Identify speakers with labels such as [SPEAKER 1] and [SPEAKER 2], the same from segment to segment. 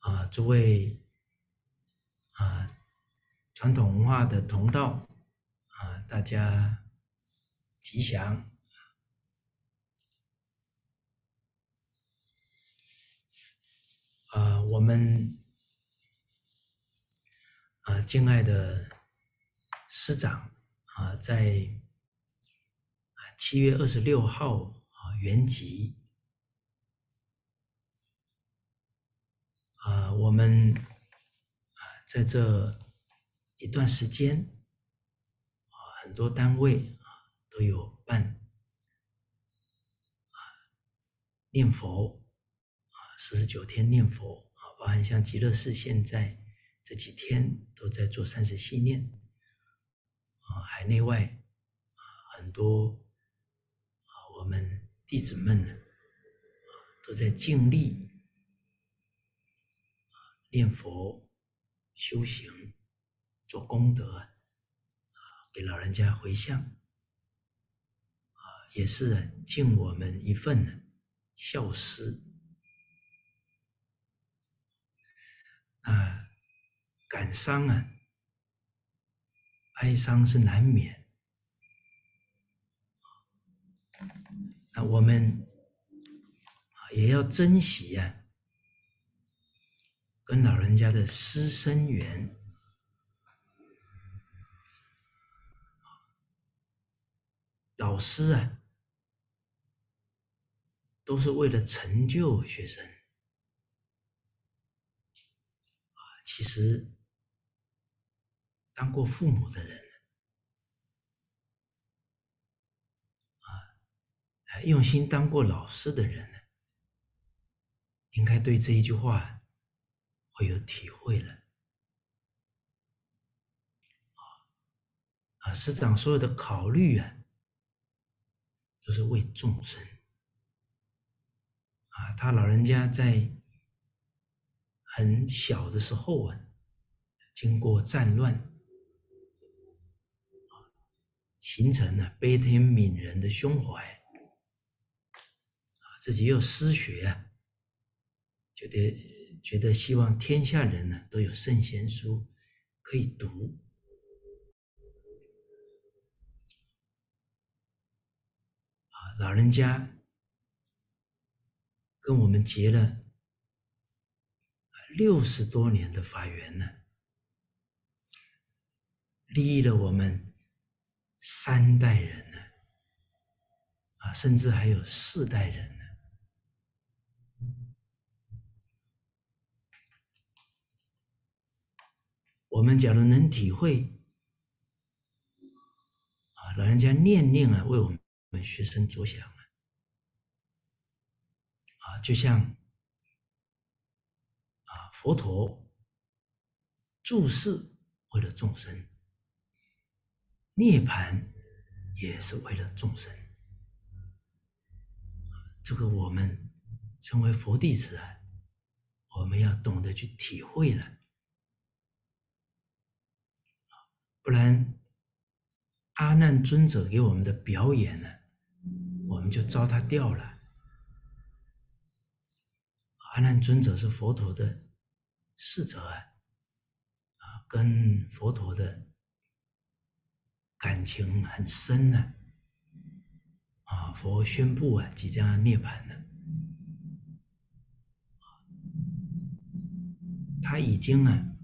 [SPEAKER 1] 啊，诸位啊，传统文化的同道啊，大家吉祥啊！我们啊，敬爱的师长啊，在啊七月二十六号啊圆寂。啊，我们啊，在这一段时间啊，很多单位啊都有办啊念佛啊四十九天念佛啊，包含像极乐寺现在这几天都在做三十系念啊，海内外啊很多啊我们弟子们呢啊都在尽力。念佛、修行、做功德啊，给老人家回向啊，也是尽我们一份呢孝思。啊，感伤啊，哀伤是难免那我们啊也要珍惜呀。跟老人家的师生缘，老师啊，都是为了成就学生啊。其实，当过父母的人啊，用心当过老师的人呢，应该对这一句话。会有体会了，啊啊！师长所有的考虑啊，都是为众生啊。他老人家在很小的时候啊，经过战乱啊，形成了悲天悯人的胸怀，自己又失学啊，觉得。觉得希望天下人呢都有圣贤书可以读啊！老人家跟我们结了六十多年的法缘呢，利益了我们三代人呢，啊，甚至还有四代人。我们假如能体会啊，老人家念念啊，为我们学生着想啊，啊，就像啊，佛陀注释为了众生，涅盘也是为了众生。这个我们成为佛弟子啊，我们要懂得去体会了。不然，阿难尊者给我们的表演呢，我们就糟蹋掉了。阿难尊者是佛陀的侍者啊，啊，跟佛陀的感情很深呢。啊，佛宣布啊，即将涅槃了，他已经啊，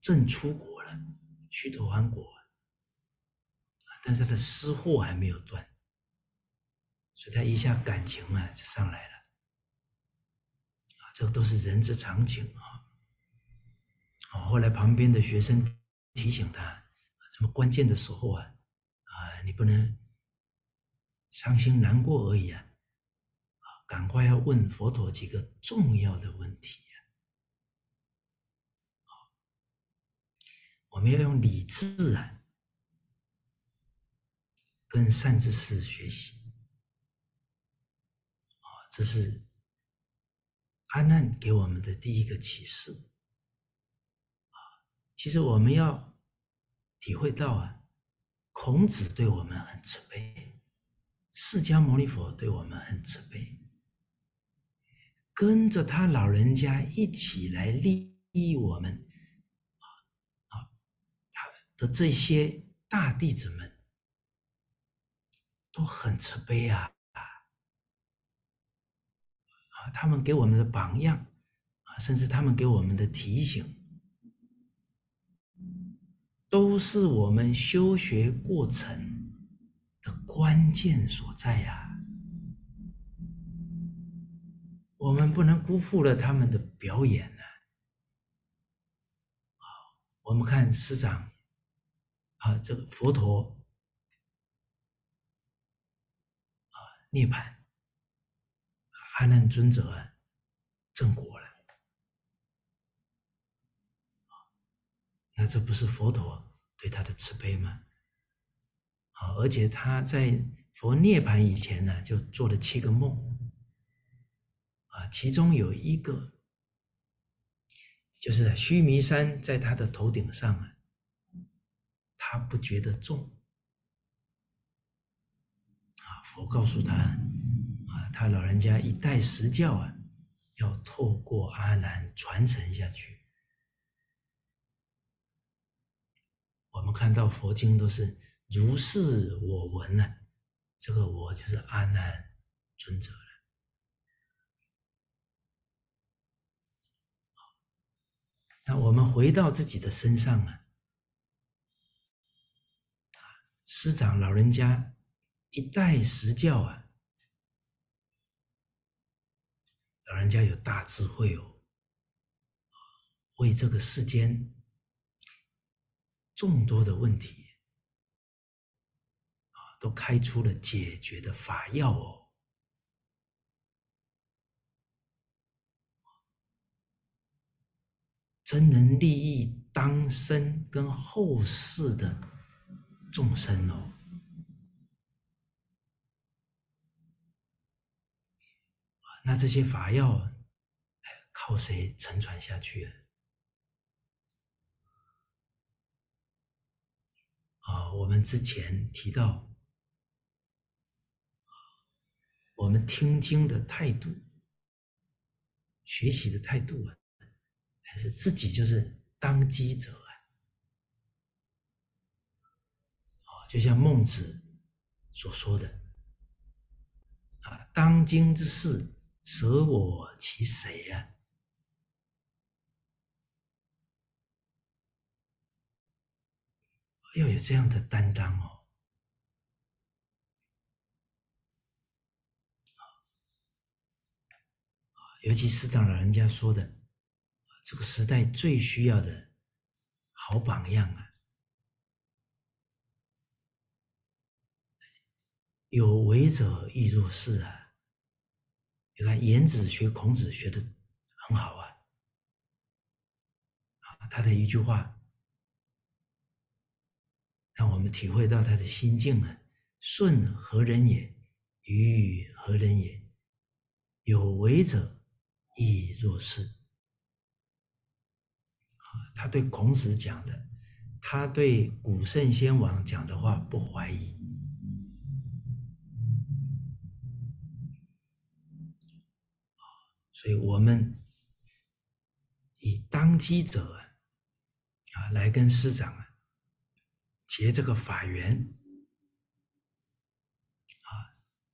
[SPEAKER 1] 正出国。虚陀洹果，但是他的私货还没有断，所以他一下感情啊就上来了，啊，这都是人之常情啊。哦，后来旁边的学生提醒他，这么关键的时候啊，啊，你不能伤心难过而已啊，啊，赶快要问佛陀几个重要的问题。我们要用理智啊，跟善知识学习啊，这是阿难给我们的第一个启示啊。其实我们要体会到啊，孔子对我们很慈悲，释迦牟尼佛对我们很慈悲，跟着他老人家一起来利益我们，的这些大弟子们都很慈悲啊啊，他们给我们的榜样啊，甚至他们给我们的提醒。都是我们修学过程的关键所在呀！我们不能辜负了他们的表演呢。啊，我们看师长啊，这个佛陀啊，涅槃，阿难尊者啊正果了。那这不是佛陀对他的慈悲吗？好，而且他在佛涅槃以前呢，就做了七个梦，啊，其中有一个就是须弥山在他的头顶上啊，他不觉得重，啊，佛告诉他，啊，他老人家一代十教啊，要透过阿难传承下去。我们看到佛经都是如是我闻呢，这个我就是阿难尊者了。那我们回到自己的身上啊，师长老人家一代十教啊，老人家有大智慧哦，为这个世间。众多的问题啊，都开出了解决的法药哦，真能利益当生跟后世的众生哦。那这些法药，靠谁承传下去？啊，我们之前提到，我们听经的态度、学习的态度啊，还是自己就是当机者。啊，就像孟子所说的啊，“当今之事，舍我其谁呀？”要有这样的担当哦，尤其是长老人家说的，这个时代最需要的好榜样啊，有为者亦若是啊。你看颜子学孔子学的很好啊，啊，他的一句话。让我们体会到他的心境啊！顺何人也？愚何人也？有为者亦若是。啊，他对孔子讲的，他对古圣先王讲的话不怀疑。所以我们以当机者啊，啊来跟师长啊。结这个法缘啊，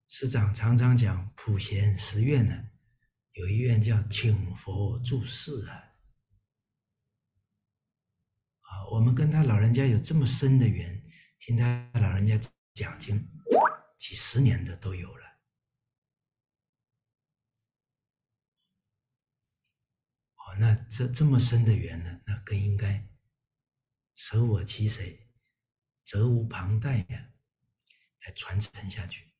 [SPEAKER 1] 师长常常讲普贤十愿呢，有一愿叫请佛住世啊。啊，我们跟他老人家有这么深的缘，听他老人家讲经，几十年的都有了。哦，那这这么深的缘呢，那更应该舍我其谁？责无旁贷呀，来传承下去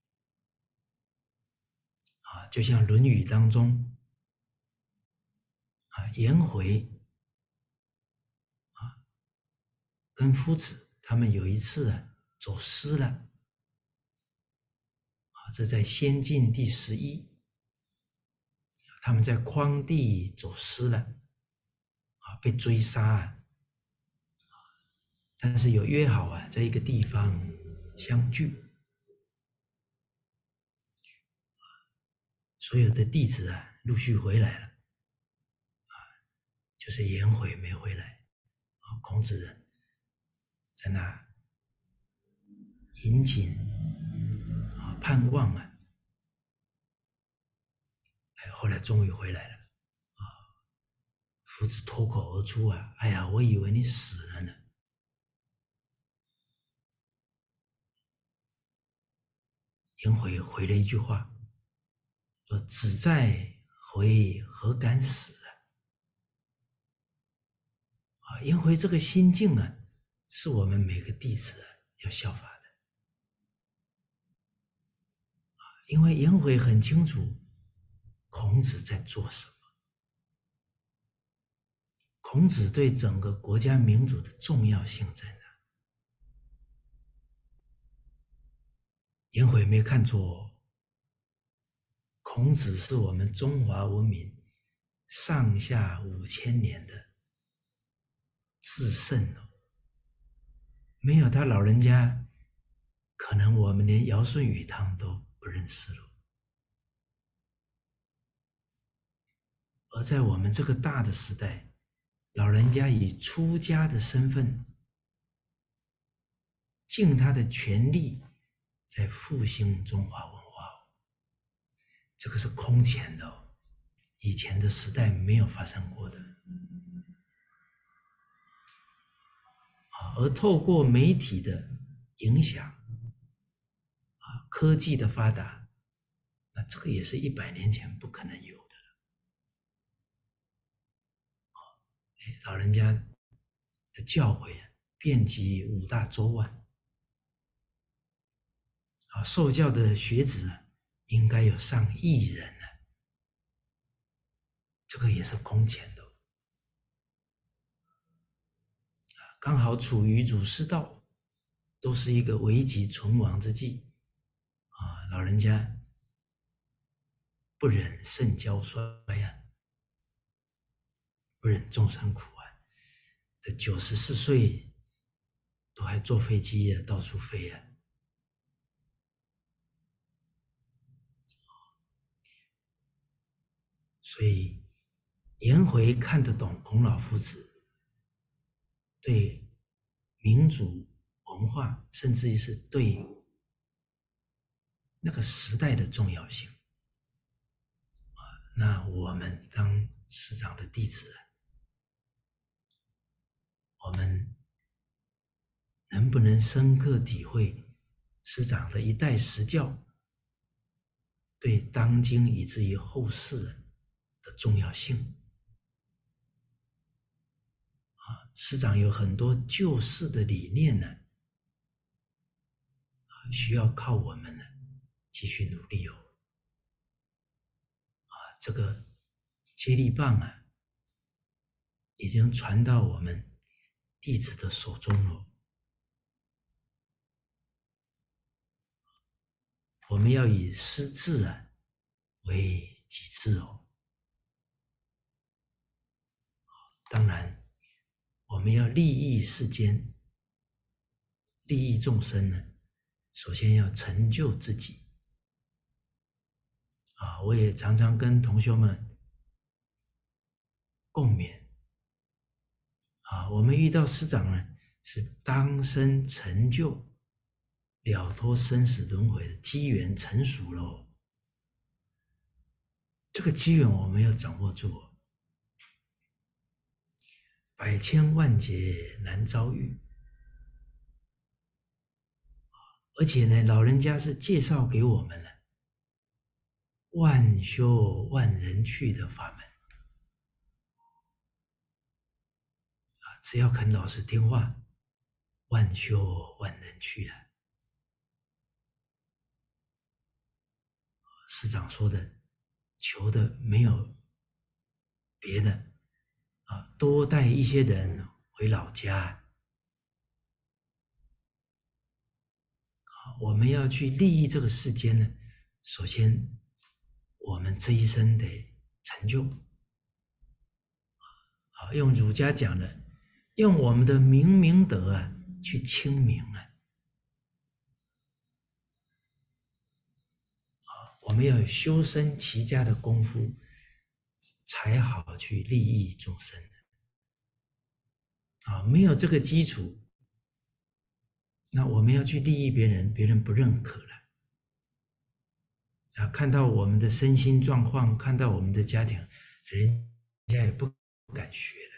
[SPEAKER 1] 啊！就像《论语》当中啊，颜回啊，跟夫子他们有一次啊走失了啊，这在《仙境》第十一，他们在匡地走失了啊，被追杀啊。但是有约好啊，在一个地方相聚，所有的弟子啊，陆续回来了，啊，就是颜回没回来，啊，孔子在那引颈啊盼望啊，后来终于回来了，啊，夫子脱口而出啊，哎呀，我以为你死了呢。颜回回了一句话。说：“子在回，何敢死啊？”啊，颜回这个心境啊，是我们每个弟子要效法的。因为颜回很清楚孔子在做什么，孔子对整个国家民主的重要性在哪？颜回没看错。孔子是我们中华文明上下五千年的至圣哦，没有他老人家，可能我们连尧舜禹汤都不认识了。而在我们这个大的时代，老人家以出家的身份，尽他的全力，在复兴中华文化。这个是空前的，以前的时代没有发生过的。而透过媒体的影响，啊，科技的发达，那这个也是一百年前不可能有的了。老人家的教诲遍及五大洲啊，啊，受教的学子啊。应该有上亿人了，这个也是空前的啊！刚好处于儒释道，都是一个危急存亡之际啊！老人家不忍圣教衰呀，不忍众生苦啊，这九十四岁都还坐飞机呀，到处飞呀。所以，颜回看得懂孔老夫子对民族文化，甚至于是对那个时代的重要性。那我们当师长的弟子，我们能不能深刻体会师长的一代实教，对当今以至于后世？的重要性啊，师长有很多救世的理念呢，啊，需要靠我们呢继续努力哦。啊，这个接力棒啊，已经传到我们弟子的手中了。我们要以师自啊为己志哦。当然，我们要利益世间、利益众生呢，首先要成就自己。啊，我也常常跟同学们共勉。啊，我们遇到师长呢，是当生成就、了脱生死轮回的机缘成熟喽。这个机缘我们要掌握住。百千万劫难遭遇，而且呢，老人家是介绍给我们了万修万人去的法门啊！只要肯老实听话，万修万人去啊！师长说的，求的没有别的。啊，多带一些人回老家。好，我们要去利益这个世间呢。首先，我们这一生得成就。好，用儒家讲的，用我们的明明德啊，去清明啊。我们要修身齐家的功夫，才好去利益众生啊！没有这个基础，那我们要去利益别人，别人不认可了啊！看到我们的身心状况，看到我们的家庭，人家也不敢学了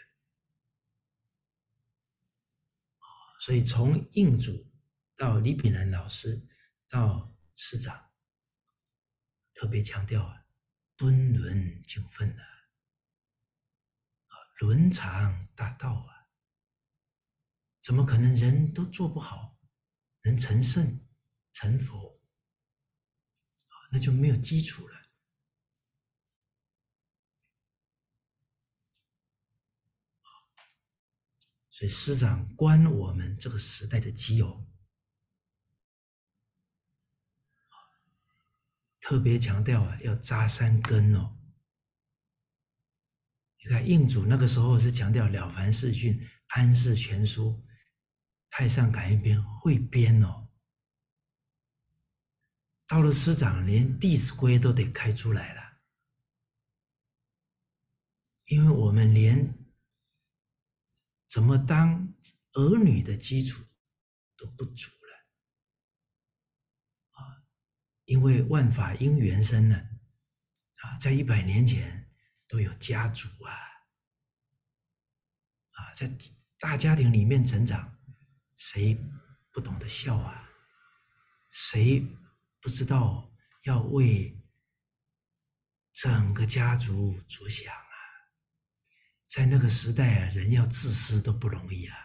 [SPEAKER 1] 所以从印主到李炳南老师到师长，特别强调啊，敦伦敬分啊。伦常大道啊，怎么可能人都做不好，能成圣成佛啊？那就没有基础了。所以师长观我们这个时代的基友，特别强调啊，要扎三根哦。你看，印祖那个时候是强调《了凡四训》《安世全书》《太上感应篇》会编哦。到了师长，连《弟子规》都得开出来了，因为我们连怎么当儿女的基础都不足了啊！因为万法因缘生呢，啊，在一百年前。都有家族啊，啊，在大家庭里面成长，谁不懂得孝啊？谁不知道要为整个家族着想？在那个时代啊，人要自私都不容易啊。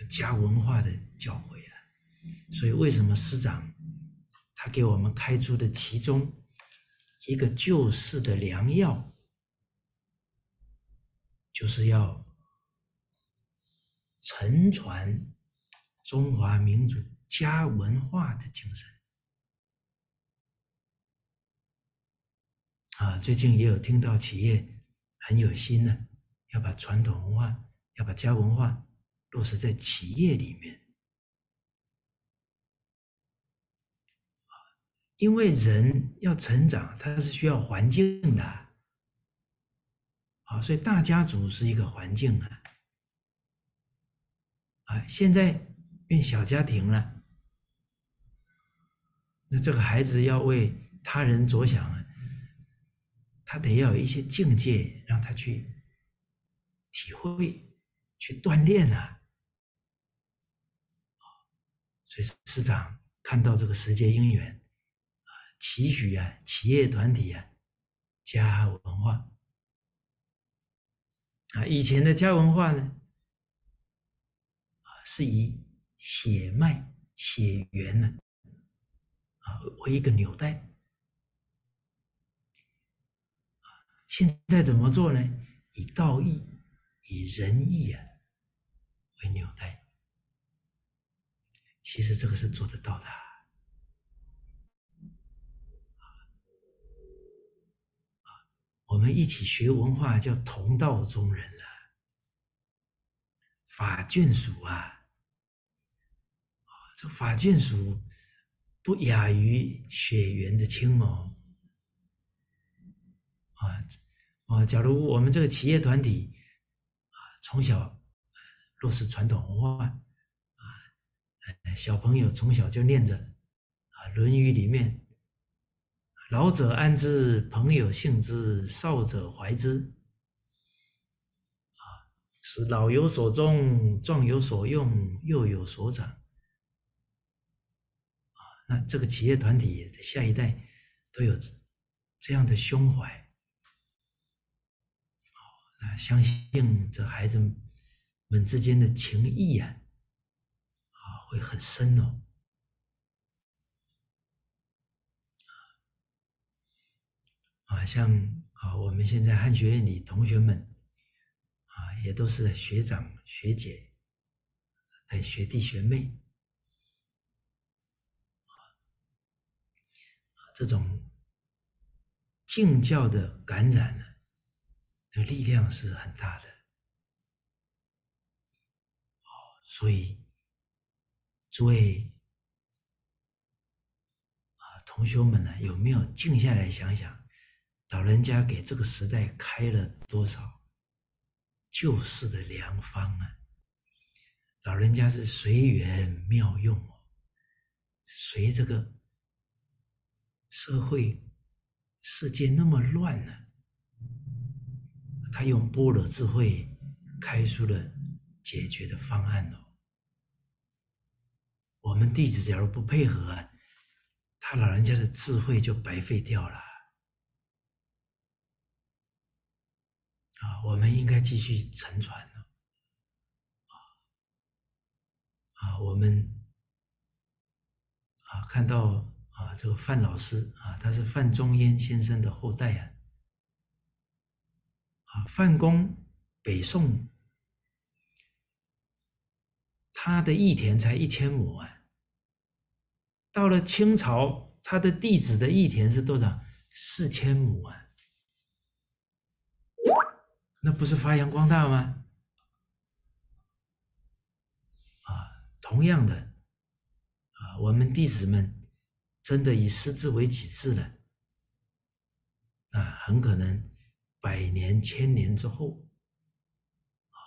[SPEAKER 1] 有家文化的教诲啊，所以为什么师长他给我们开出的其中？一个救世的良药，就是要承传中华民族家文化的精神。啊，最近也有听到企业很有心呢，要把传统文化、要把家文化落实在企业里面。因为人要成长，他是需要环境的，啊，所以大家族是一个环境啊，啊，现在变小家庭了，那这个孩子要为他人着想啊，他得要有一些境界，让他去体会、去锻炼啊，所以师长看到这个世界因缘啊。期许啊，企业团体啊，家文化啊，以前的家文化呢，啊，是以血脉、血缘呢，啊为一个纽带，啊，现在怎么做呢？以道义、以仁义啊为纽带，其实这个是做得到的。我们一起学文化，叫同道中人了。法眷属啊，啊，这法眷属不亚于血缘的亲哦。啊啊，假如我们这个企业团体啊，从小落实传统文化啊，小朋友从小就念着啊《论语》里面。老者安之，朋友信之，少者怀之。啊，是老有所终，壮有所用，幼有所长。那这个企业团体的下一代都有这样的胸怀。相信这孩子们之间的情谊啊，啊，会很深哦。啊，像啊，我们现在汉学院里同学们啊，也都是学长学姐的学弟学妹，这种敬教的感染呢，这力量是很大的。哦，所以诸位啊，同学们呢，有没有静下来想想？老人家给这个时代开了多少救世的良方啊！老人家是随缘妙用哦，随这个社会世界那么乱呢，他用般若智慧开出了解决的方案哦。我们弟子假如不配合啊，他老人家的智慧就白费掉了。啊，我们应该继续承传了。啊啊，我们啊看到啊这个范老师啊，他是范仲淹先生的后代啊。啊，范公北宋，他的义田才一千亩啊。到了清朝，他的弟子的义田是多少？四千亩啊。那不是发扬光大吗？啊，同样的，啊，我们弟子们真的以师字为己志了，啊，很可能百年、千年之后，啊，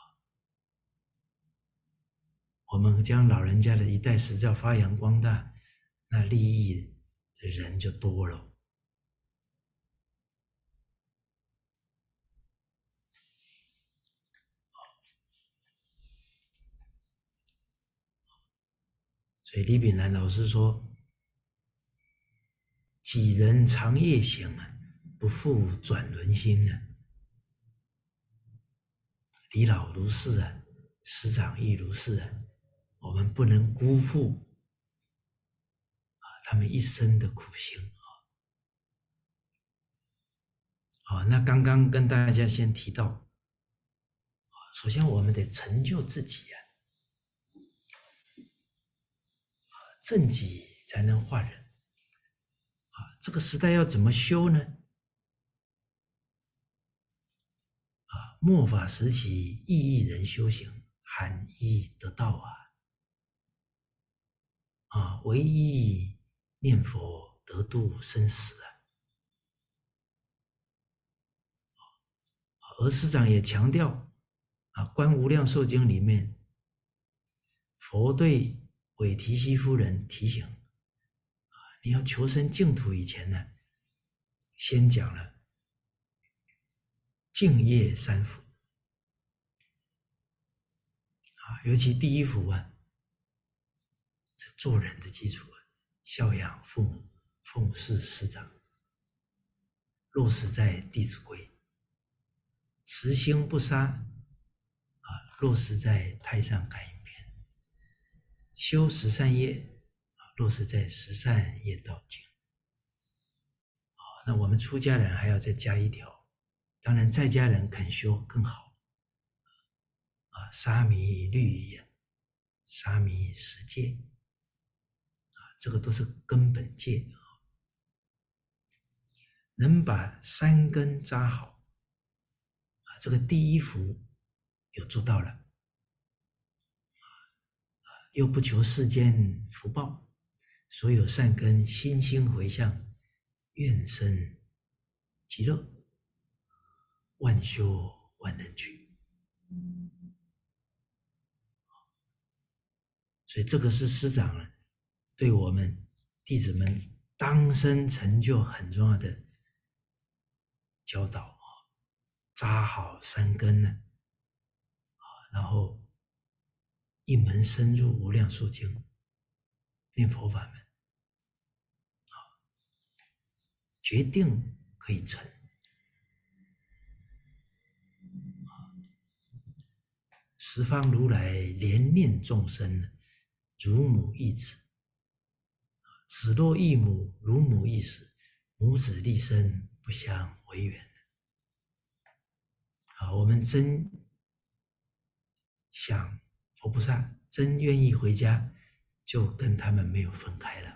[SPEAKER 1] 我们将老人家的一代史教发扬光大，那利益的人就多了。所以李炳南老师说：“几人长夜行啊，不负转轮心啊。”李老如是啊，师长亦如是啊。我们不能辜负啊他们一生的苦心啊。好，那刚刚跟大家先提到，首先我们得成就自己啊。正己才能化人啊！这个时代要怎么修呢？啊，末法时期，意义人修行，含义得道啊！啊，唯一念佛得度生死啊！而师长也强调啊，《观无量寿经》里面，佛对。韦提希夫人提醒：“啊，你要求生净土以前呢，先讲了敬业三福啊，尤其第一福啊，是做人的基础啊，孝养父母，奉事师长，落实在《弟子规》，慈心不杀啊，落实在《太上感应篇》。”修十善业啊，落实在十善业道经啊。那我们出家人还要再加一条，当然在家人肯修更好啊。沙弥律仪，沙弥十戒啊，这个都是根本戒啊。能把三根扎好啊，这个第一福有做到了。又不求世间福报，所有善根心心回向，愿生极乐，万修万能去。所以这个是师长，对我们弟子们当生成就很重要的教导啊，扎好三根呢，啊，然后。一门深入无量寿经，念佛法门，啊，决定可以成。十方如来怜念众生，如母一子，子若异母，如母一死，母子立身不相为缘。啊，我们真想。佛菩萨真愿意回家，就跟他们没有分开了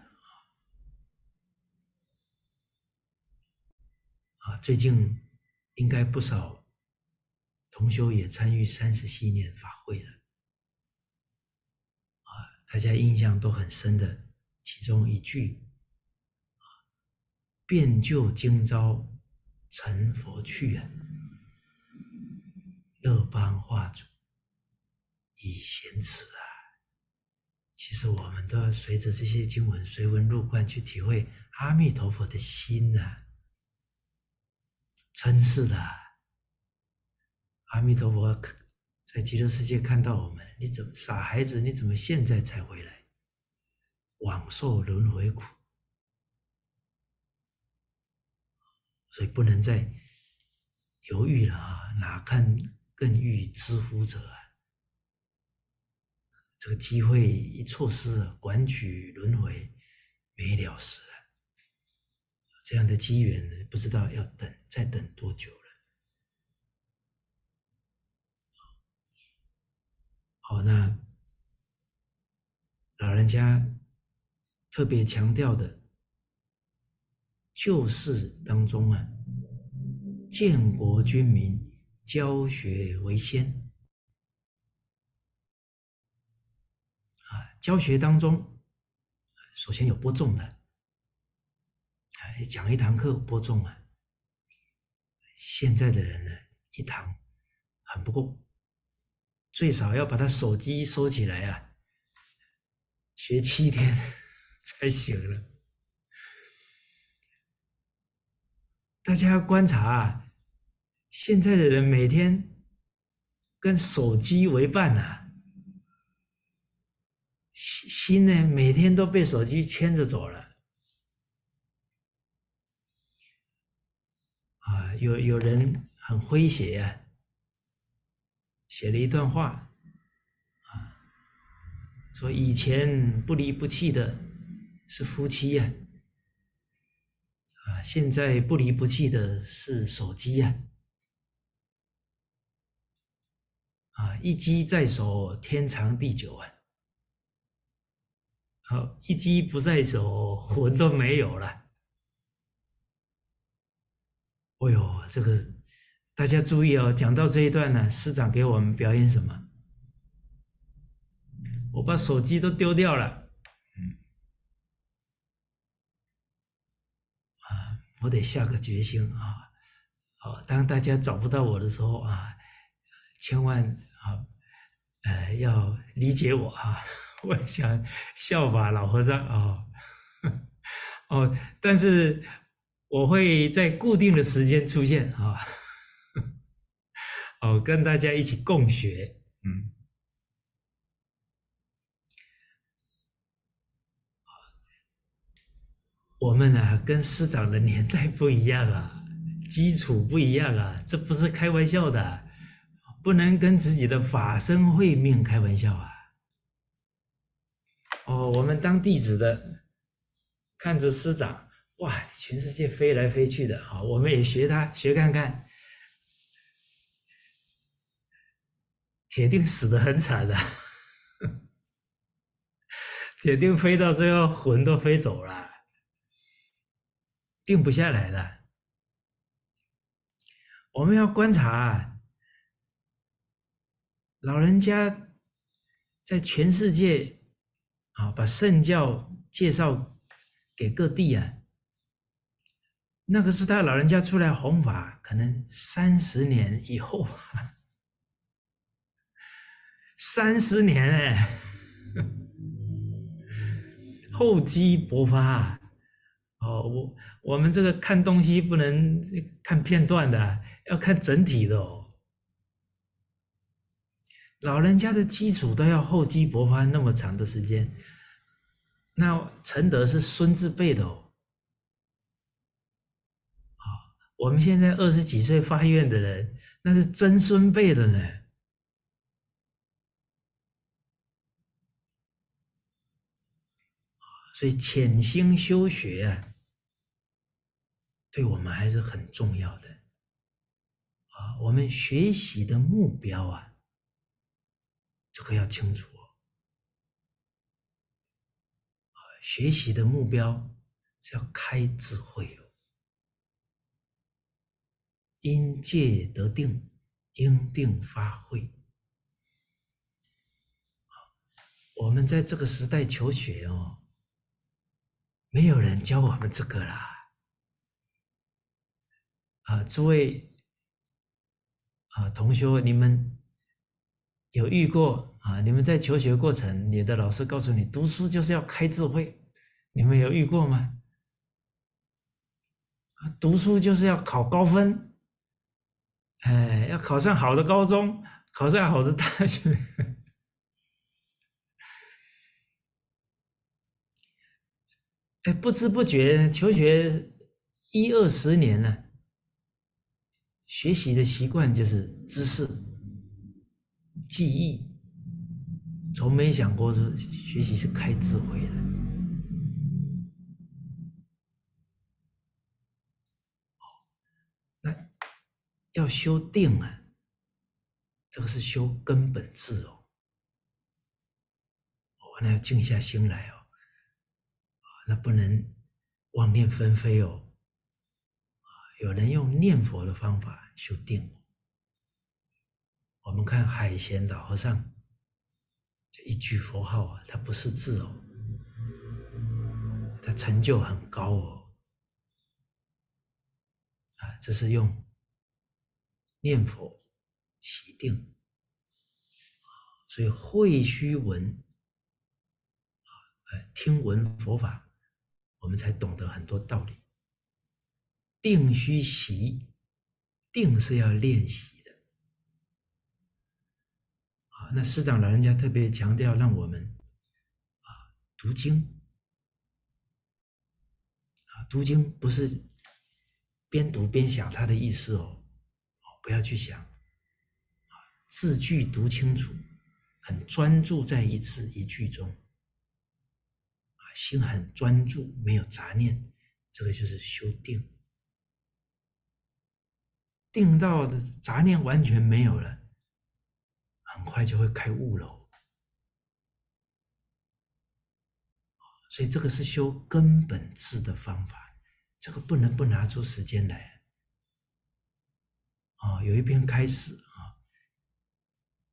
[SPEAKER 1] 啊！最近应该不少同修也参与三十七年法会了啊！大家印象都很深的其中一句啊：“变就今朝，成佛去啊，乐邦化主以贤慈啊。其实我们都要随着这些经文随文入观去体会阿弥陀佛的心呐，真是的，阿弥陀佛在极乐世界看到我们，你怎么傻孩子？你怎么现在才回来？枉受轮回苦。所以不能再犹豫了啊！哪看更欲知乎者啊？这个机会一错失，管取轮回没了时了。这样的机缘，不知道要等再等多久了。哦，那老人家特别强调的。旧事当中啊，建国军民，教学为先啊。教学当中，首先有播种的，哎，讲一堂课播种啊。现在的人呢，一堂很不够，最少要把他手机收起来啊，学七天 才行了。大家观察啊，现在的人每天跟手机为伴呐，心心呢每天都被手机牵着走了。啊，有有人很诙谐啊，写了一段话，啊，说以前不离不弃的是夫妻呀。啊，现在不离不弃的是手机呀！啊，一机在手，天长地久啊！好，一机不在手，魂都没有了。哎呦，这个大家注意哦，讲到这一段呢，师长给我们表演什么？我把手机都丢掉了。嗯，啊我得下个决心啊！好，当大家找不到我的时候啊，千万啊，呃，要理解我啊！我想效法老和尚啊，哦，但是我会在固定的时间出现啊，哦，跟大家一起共学，嗯。我们啊，跟师长的年代不一样啊，基础不一样啊，这不是开玩笑的，不能跟自己的法身慧命开玩笑啊。哦，我们当弟子的，看着师长，哇，全世界飞来飞去的，好，我们也学他，学看看，铁定死得很惨的，铁定飞到最后魂都飞走了。定不下来的，我们要观察老人家在全世界啊，把圣教介绍给各地啊。那个是他老人家出来弘法，可能三十年以后，三十年哎，厚积薄发。哦，我我们这个看东西不能看片段的，要看整体的哦。老人家的基础都要厚积薄发那么长的时间，那承德是孙字辈的哦。好，我们现在二十几岁发愿的人，那是曾孙辈的呢。所以潜心修学啊。对我们还是很重要的啊！我们学习的目标啊，这个要清楚啊。学习的目标是要开智慧哦，因戒得定，因定发慧。我们在这个时代求学哦，没有人教我们这个啦。啊，诸位啊，同学，你们有遇过啊？你们在求学过程，你的老师告诉你，读书就是要开智慧，你们有遇过吗？读书就是要考高分，哎，要考上好的高中，考上好的大学。哎，不知不觉求学一二十年了，学习的习惯就是知识、记忆，从没想过说学习是开智慧的。那要修定啊，这个是修根本智哦，我，那要静下心来哦。那不能妄念纷飞哦！啊，有人用念佛的方法修定。我们看海贤老和尚，这一句佛号啊，他不是字哦，他成就很高哦。啊，这是用念佛习定，所以会须闻啊，听闻佛法。我们才懂得很多道理。定须习，定是要练习的。啊，那师长老人家特别强调，让我们啊读经，啊读经不是边读边想他的意思哦，哦不要去想，啊字句读清楚，很专注在一字一句中。心很专注，没有杂念，这个就是修定。定到的杂念完全没有了，很快就会开悟了。所以这个是修根本智的方法，这个不能不拿出时间来。啊，有一篇开始啊，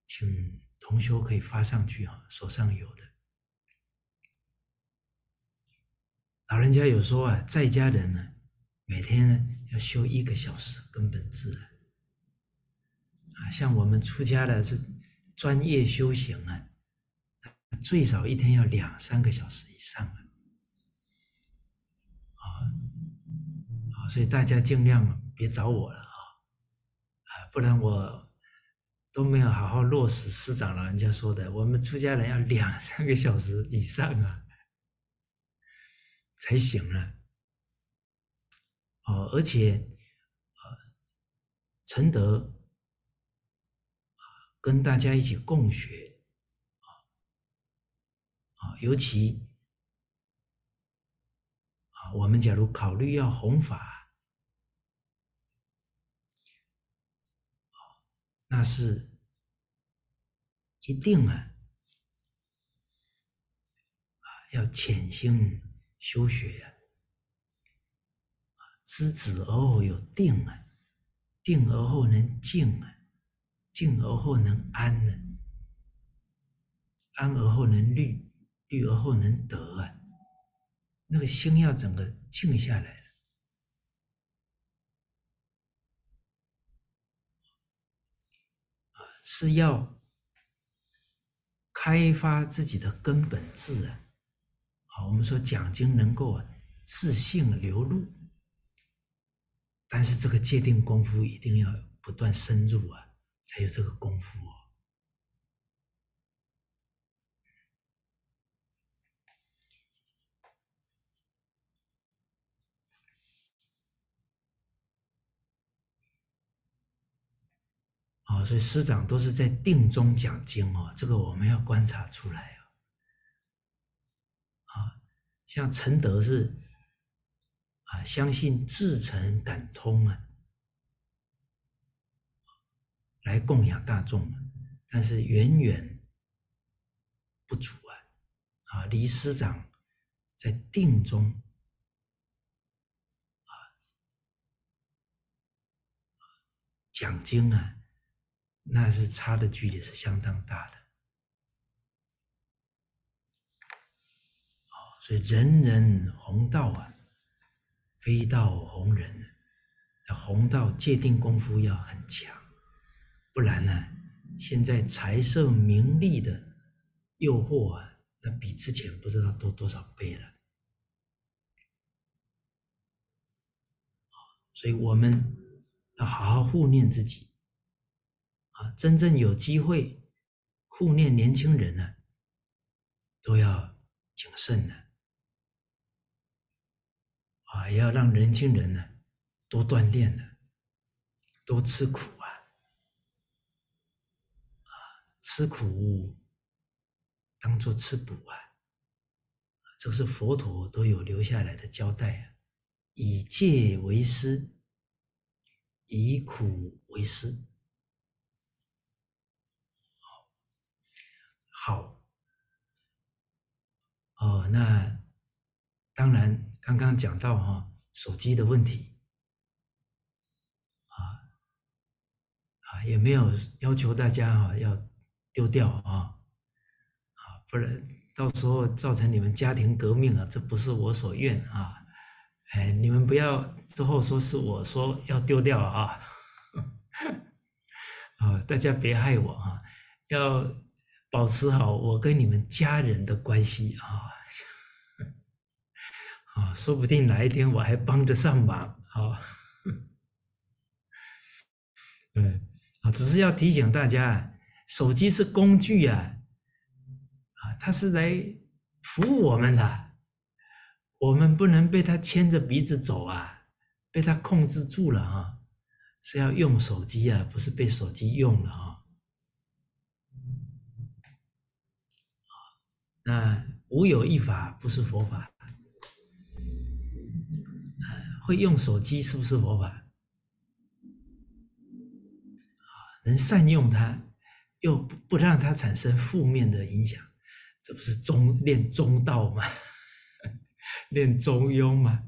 [SPEAKER 1] 请同修可以发上去啊，手上有的。老人家有说啊，在家人呢，每天呢要修一个小时根本自然啊。像我们出家的是专业修行啊，最少一天要两三个小时以上啊。啊，所以大家尽量别找我了啊，啊，不然我都没有好好落实师长老人家说的，我们出家人要两三个小时以上啊。才行了，哦，而且，呃，承德，跟大家一起共学，啊，啊，尤其啊，我们假如考虑要弘法，那是一定，啊，要潜心。修学呀，知止而后有定啊，定而后能静啊，静而后能安呢，安而后能虑，虑而后能得啊。那个心要整个静下来，是要开发自己的根本智啊。我们说讲经能够啊自信流露，但是这个界定功夫一定要不断深入啊，才有这个功夫哦。哦，所以师长都是在定中讲经哦，这个我们要观察出来。像承德是啊，相信至诚感通啊，来供养大众，但是远远不足啊，啊，离师长在定中啊讲经啊，那是差的距离是相当大的。所以人人弘道啊，非道弘人，弘道界定功夫要很强，不然呢，现在财色名利的诱惑啊，那比之前不知道多多少倍了。所以我们要好好护念自己啊！真正有机会护念年轻人呢，都要谨慎的！啊要让年轻人呢多锻炼呢，多吃苦啊！啊，吃苦当做吃补啊！这是佛陀都有留下来的交代啊！以戒为师，以苦为师。好，好，哦，那当然，刚刚讲到哈手机的问题，啊啊，也没有要求大家哈要丢掉啊啊，不然到时候造成你们家庭革命啊，这不是我所愿啊。哎，你们不要之后说是我说要丢掉啊！啊，大家别害我啊！要保持好我跟你们家人的关系啊！啊，说不定哪一天我还帮得上忙啊！嗯，啊，只是要提醒大家，手机是工具啊，啊，它是来服务我们的。我们不能被它牵着鼻子走啊，被它控制住了啊！是要用手机啊，不是被手机用了啊！那无有一法不是佛法，会用手机是不是佛法？啊，能善用它，又不不让它产生负面的影响，这不是中练中道吗？练中庸嘛，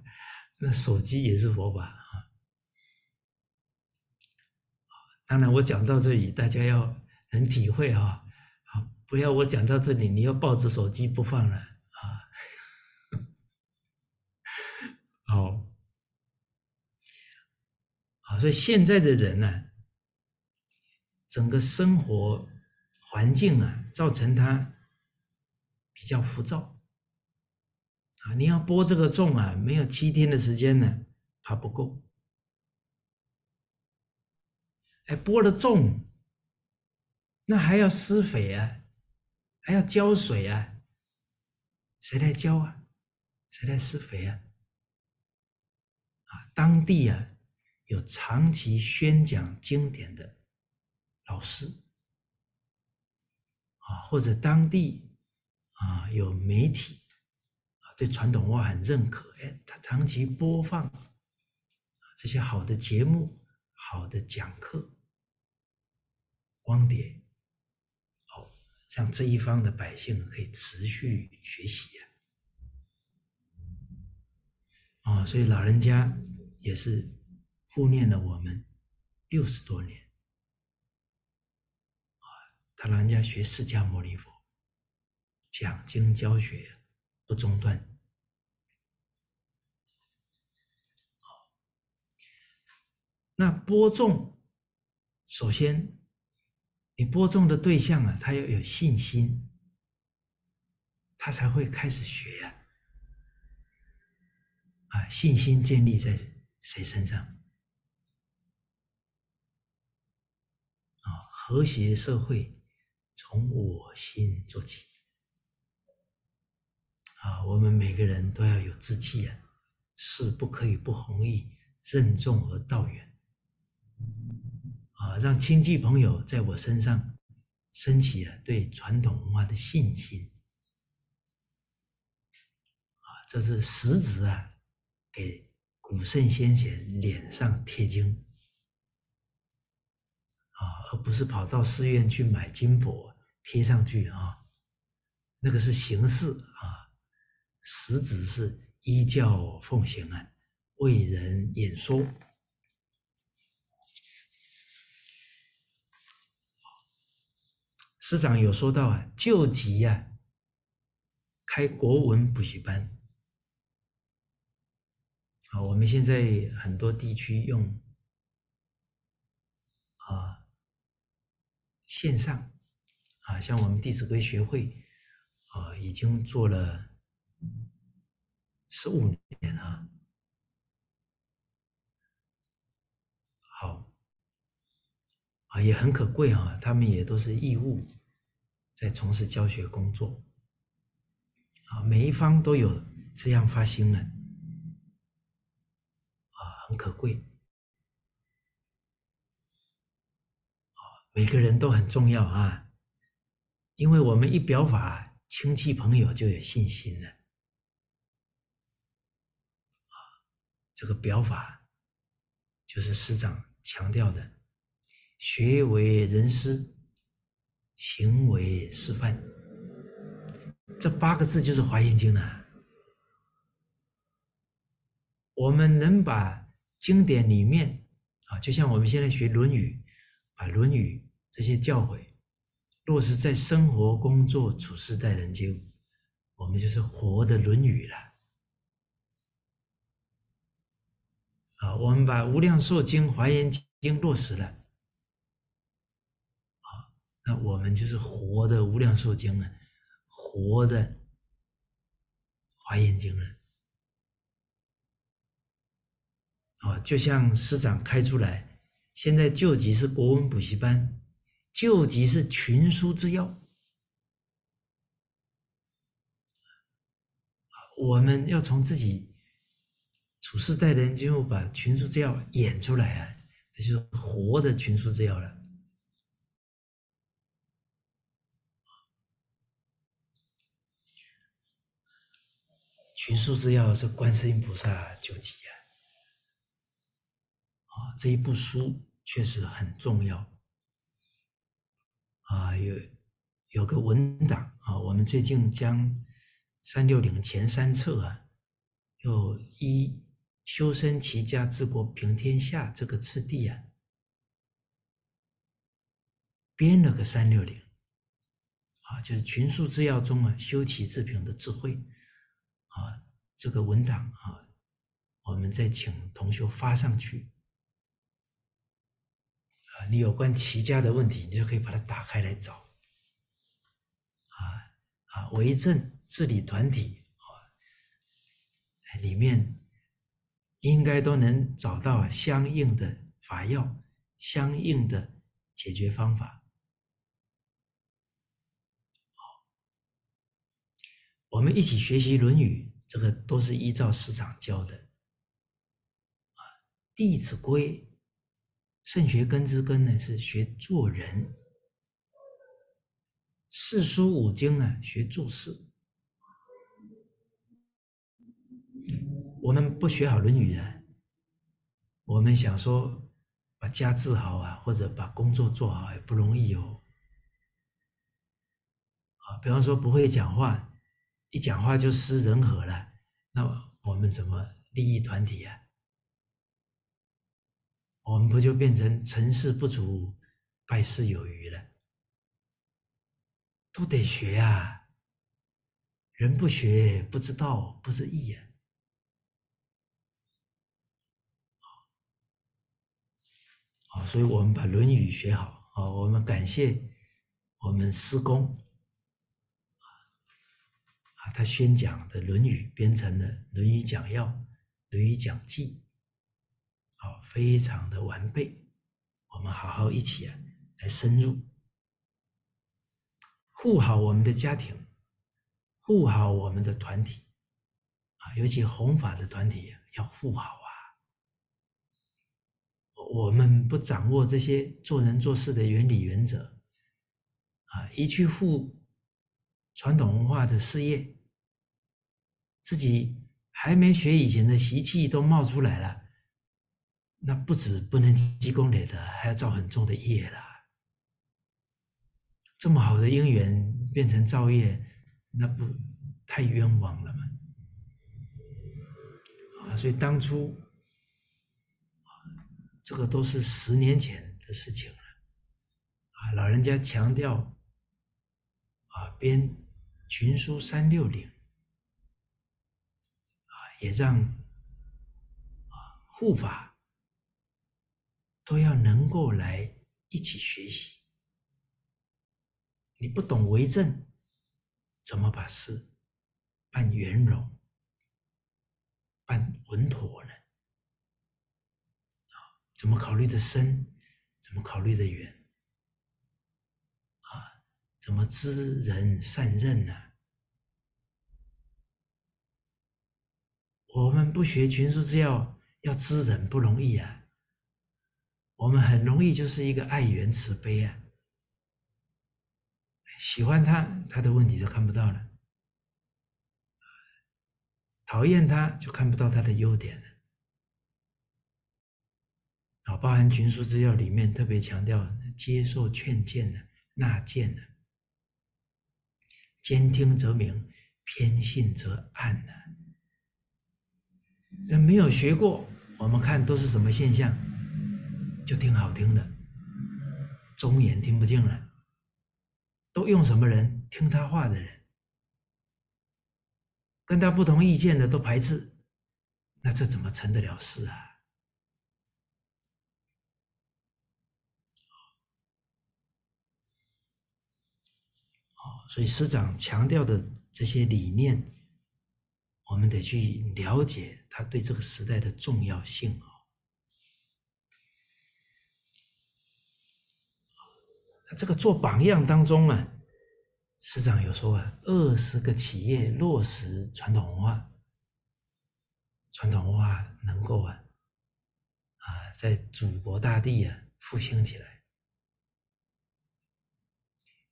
[SPEAKER 1] 那手机也是佛法啊。当然，我讲到这里，大家要能体会哈。好，不要我讲到这里，你要抱着手机不放了啊。好，好，所以现在的人呢，整个生活环境啊，造成他比较浮躁。啊，你要播这个种啊，没有七天的时间呢，怕不够。哎，播了种，那还要施肥啊，还要浇水啊，谁来浇啊？谁来施肥啊？啊，当地啊有长期宣讲经典的老师啊，或者当地啊有媒体啊。对传统文化很认可，哎，他长期播放这些好的节目、好的讲课、光碟，好，让这一方的百姓可以持续学习呀。啊，所以老人家也是护念了我们六十多年，啊，他老人家学释迦牟尼佛，讲经教学不中断。那播种，首先，你播种的对象啊，他要有信心，他才会开始学呀。啊，信心建立在谁身上？啊，和谐社会从我心做起。啊，我们每个人都要有志气啊，事不可以不弘毅，任重而道远。啊，让亲戚朋友在我身上升起了对传统文化的信心，啊，这是实质啊，给古圣先贤脸上贴金，啊，而不是跑到寺院去买金箔贴上去啊，那个是形式啊，实质是依教奉行啊，为人演说。师长有说到啊，救急呀，开国文补习班啊。我们现在很多地区用啊线上啊，像我们弟子规学会啊，已经做了十五年啊。好啊，也很可贵啊，他们也都是义务在从事教学工作啊，每一方都有这样发心的啊，很可贵。每个人都很重要啊，因为我们一表法，亲戚朋友就有信心了。啊，这个表法就是师长强调的“学为人师，行为示范”，这八个字就是《华严经》啊。我们能把经典里面啊，就像我们现在学《论语》。把《论语》这些教诲落实在生活、工作、处事、待人接物，我们就是活的《论语》了。啊，我们把《无量寿经》《华严经》落实了，啊，那我们就是活的《无量寿经》了，活的《华严经》了。啊，就像师长开出来。现在救急是国文补习班，救急是群书之要。我们要从自己处事待人接物，把群书之要演出来啊，这就是活的群书之要了。群书之要是观世音菩萨救急啊，啊，这一部书。确实很重要啊！有有个文档啊，我们最近将三六零前三册啊，又一修身齐家治国平天下这个次第啊，编了个三六零啊，就是群书治要中啊，修齐治平的智慧啊，这个文档啊，我们再请同学发上去。你有关齐家的问题，你就可以把它打开来找。啊啊，为政治理团体啊，里面应该都能找到相应的法要、相应的解决方法。好，我们一起学习《论语》，这个都是依照师长教的。啊，《弟子规》。圣学根之根呢，是学做人；四书五经啊，学做事。我们不学好《论语》啊，我们想说把家治好啊，或者把工作做好也不容易哦。啊，比方说不会讲话，一讲话就失人和了，那我们怎么利益团体啊？我们不就变成成事不足，败事有余了？都得学啊！人不学不知道，不知义啊！好，所以我们把《论语》学好啊！我们感谢我们师公啊，他宣讲的《论语》编成了《论语讲要》《论语讲记》。好，非常的完备，我们好好一起啊来深入，护好我们的家庭，护好我们的团体，啊，尤其弘法的团体要护好啊。我们不掌握这些做人做事的原理原则，啊，一去护传统文化的事业，自己还没学以前的习气都冒出来了。那不止不能积功累德，还要造很重的业了。这么好的因缘变成造业，那不太冤枉了吗？啊，所以当初啊，这个都是十年前的事情了。啊，老人家强调啊，编群书三六零啊，也让啊护法。都要能够来一起学习，你不懂为政，怎么把事办圆融、办稳妥呢？啊，怎么考虑的深？怎么考虑的远？啊，怎么知人善任呢？我们不学群书之要，要知人不容易啊。我们很容易就是一个爱缘慈悲啊。喜欢他，他的问题就看不到了；讨厌他，就看不到他的优点了。啊，包含群书之要里面特别强调接受劝谏的、纳谏的，兼听则明，偏信则暗呢。但没有学过，我们看都是什么现象？就听好听的，忠言听不进了。都用什么人？听他话的人，跟他不同意见的都排斥，那这怎么成得了事啊？哦，所以师长强调的这些理念，我们得去了解他对这个时代的重要性。这个做榜样当中啊，师长有说啊，二十个企业落实传统文化，传统文化能够啊啊，在祖国大地啊复兴起来，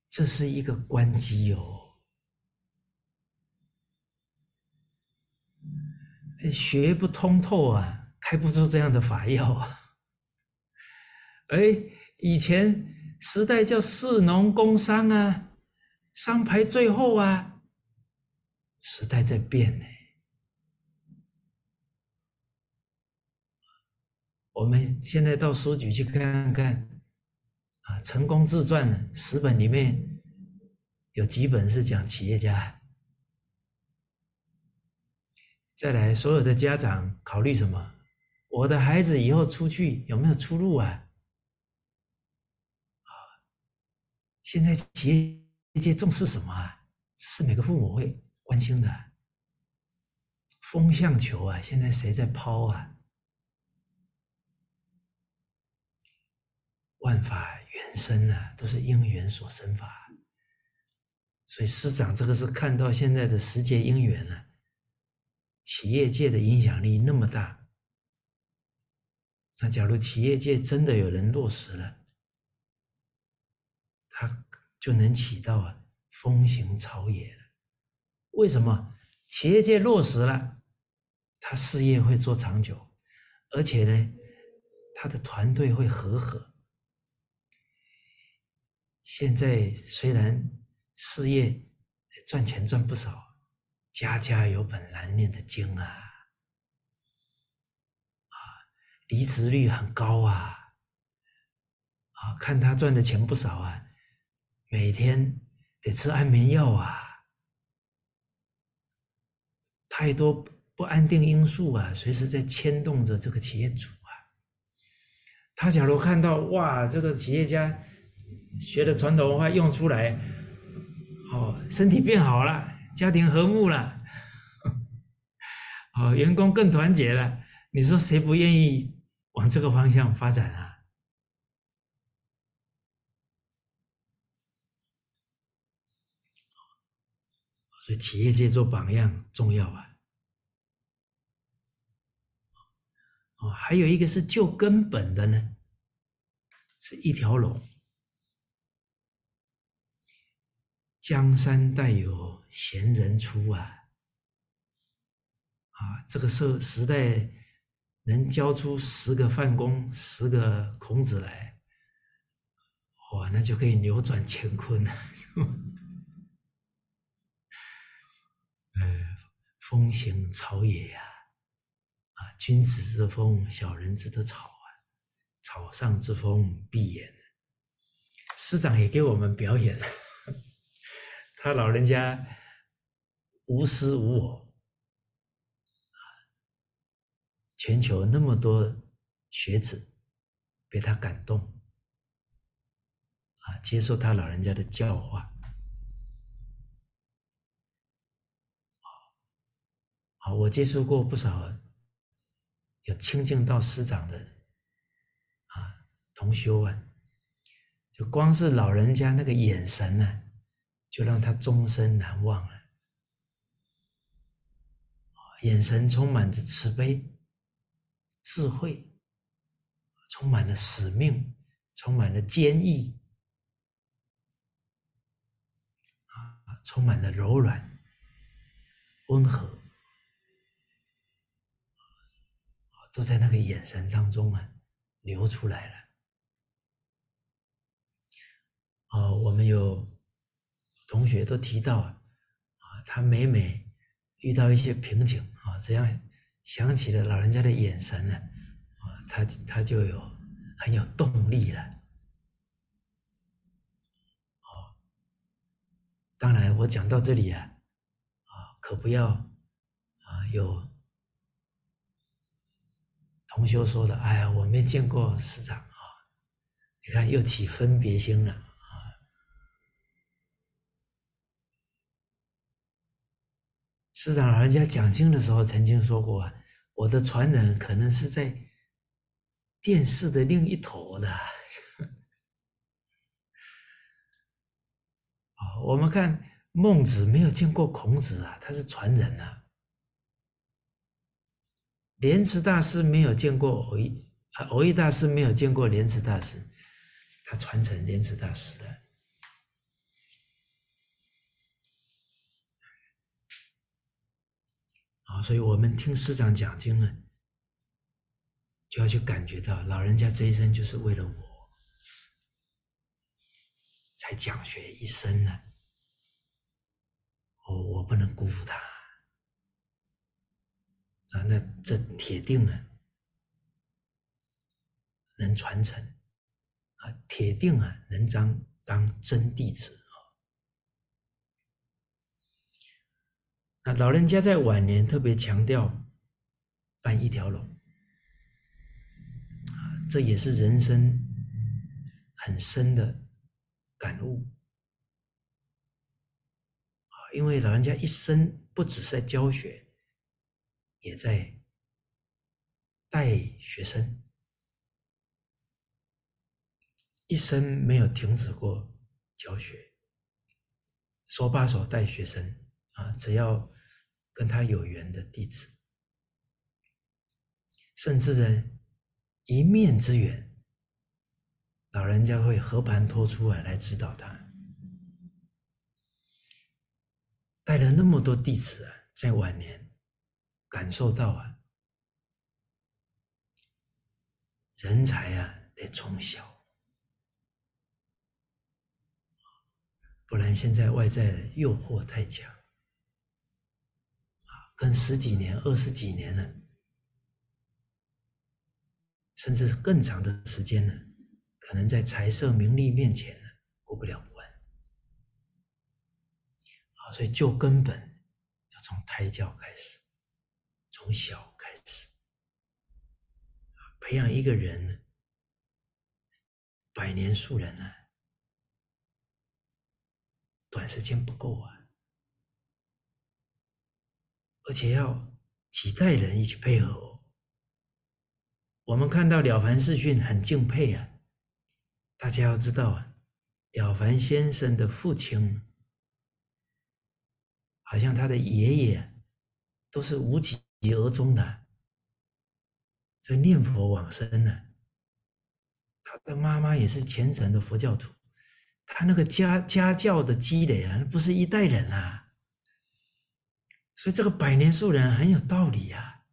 [SPEAKER 1] 这是一个关机哦。学不通透啊，开不出这样的法药啊。哎，以前。时代叫士农工商啊，商排最后啊。时代在变呢，我们现在到书局去看看，啊，成功自传十本里面有几本是讲企业家。再来，所有的家长考虑什么？我的孩子以后出去有没有出路啊？现在企业界重视什么啊？是每个父母会关心的。风向球啊，现在谁在抛啊？万法缘生啊，都是因缘所生法。所以师长这个是看到现在的时节因缘了，企业界的影响力那么大。那假如企业界真的有人落实了，他就能起到啊风行草野了。为什么？企业界落实了，他事业会做长久，而且呢，他的团队会和和。现在虽然事业赚钱赚不少，家家有本难念的经啊，啊，离职率很高啊，啊，看他赚的钱不少啊。每天得吃安眠药啊，太多不安定因素啊，随时在牵动着这个企业主啊。他假如看到哇，这个企业家学的传统文化用出来，哦，身体变好了，家庭和睦了，哦，员工更团结了，你说谁不愿意往这个方向发展啊？所以企业界做榜样重要啊！哦，还有一个是救根本的呢，是一条龙。江山代有贤人出啊！啊，这个时时代能教出十个范公、十个孔子来，哇，那就可以扭转乾坤了，是吗？呃风行草野呀，啊，君子之风，小人之的草啊，草上之风必偃。师长也给我们表演了，他老人家无私无我，啊，全球那么多学子被他感动，啊，接受他老人家的教化。我接触过不少有清净到师长的啊同修啊，就光是老人家那个眼神呢，就让他终身难忘了。眼神充满着慈悲、智慧，充满了使命，充满了坚毅，啊，充满了柔软、温和。都在那个眼神当中啊，流出来了。哦，我们有同学都提到啊，他每每遇到一些瓶颈啊，这样想起了老人家的眼神呢，啊，他他就有很有动力了。哦，当然，我讲到这里啊，啊，可不要啊有。同修说的：“哎呀，我没见过师长啊，你看又起分别心了啊。”师长老人家讲经的时候曾经说过啊：“我的传人可能是在电视的另一头的。”啊，我们看孟子没有见过孔子啊，他是传人啊。莲池大师没有见过偶一，啊，偶一大师没有见过莲池大师，他传承莲池大师的，啊，所以我们听师长讲经呢，就要去感觉到老人家这一生就是为了我，才讲学一生呢，我我不能辜负他。啊，那这铁定啊，能传承啊，铁定啊，能当当真弟子啊。那老人家在晚年特别强调办一条龙啊，这也是人生很深的感悟啊，因为老人家一生不只是在教学。也在带学生，一生没有停止过教学，手把手带学生啊！只要跟他有缘的弟子，甚至呢一面之缘，老人家会和盘托出来来指导他，带了那么多弟子啊，在晚年。感受到啊，人才啊得从小，不然现在外在的诱惑太强啊，跟十几年、二十几年了，甚至更长的时间呢，可能在财色名利面前呢过不了关啊，所以就根本要从胎教开始。从小开始，培养一个人，百年树人呢，短时间不够啊，而且要几代人一起配合哦。我们看到《了凡四训》很敬佩啊，大家要知道啊，了凡先生的父亲，好像他的爷爷都是无极。以而终的，这念佛往生呢，他的妈妈也是虔诚的佛教徒，他那个家家教的积累啊，那不是一代人啊，所以这个百年树人很有道理呀，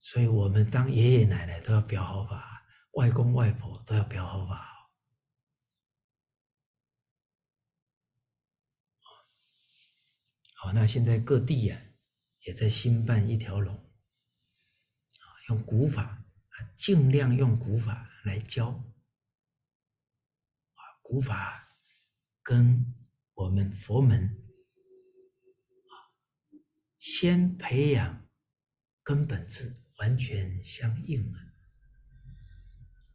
[SPEAKER 1] 所以我们当爷爷奶奶都要表好法，外公外婆都要表好法。好，那现在各地呀，也在兴办一条龙，啊，用古法啊，尽量用古法来教，啊，古法跟我们佛门啊，先培养根本智完全相应啊，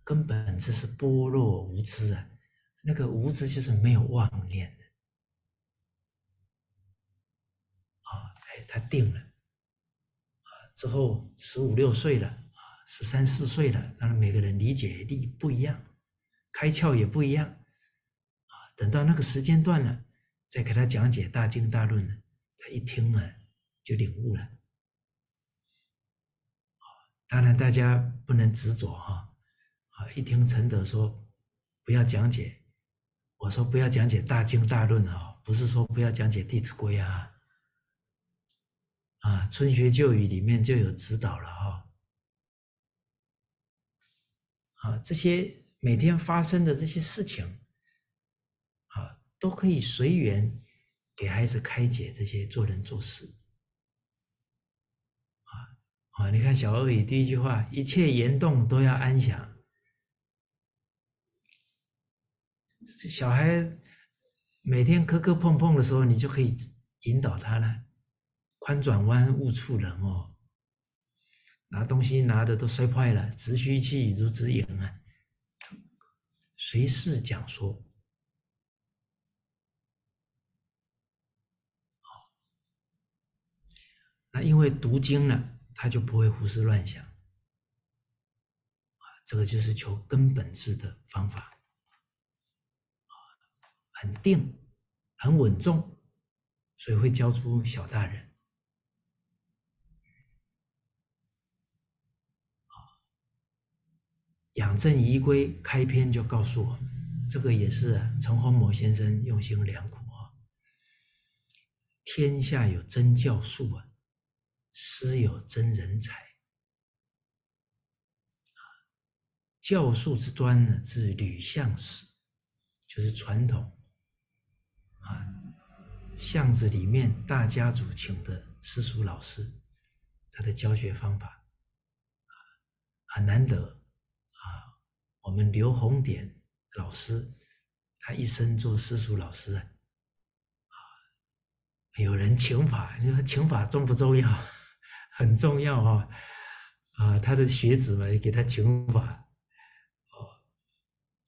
[SPEAKER 1] 根本智是般若无知啊，那个无知就是没有妄念的。哎，他定了，啊，之后十五六岁了，啊，十三四岁了，当然每个人理解力不一样，开窍也不一样，啊，等到那个时间段了，再给他讲解大经大论呢，他一听呢，就领悟了，啊，当然大家不能执着哈，啊，一听陈德说不要讲解，我说不要讲解大经大论啊，不是说不要讲解弟子规啊。啊，春学旧语里面就有指导了哈。啊，这些每天发生的这些事情，啊，都可以随缘给孩子开解这些做人做事。啊啊，你看小鳄鱼第一句话，一切言动都要安详。小孩每天磕磕碰碰的时候，你就可以引导他了。宽转弯勿触人哦，拿东西拿的都摔坏了，直虚气如直言啊，随事讲说。那因为读经了，他就不会胡思乱想，啊，这个就是求根本治的方法，啊，很定，很稳重，所以会教出小大人。养正遗规开篇就告诉我，这个也是陈洪某先生用心良苦啊。天下有真教术啊，师有真人才啊。教术之端呢，是吕相史，就是传统啊，巷子里面大家族请的私塾老师，他的教学方法啊，很难得。我们刘洪典老师，他一生做私塾老师啊，有人请法，你说请法重不重要？很重要啊！啊，他的学子们给他请法，哦，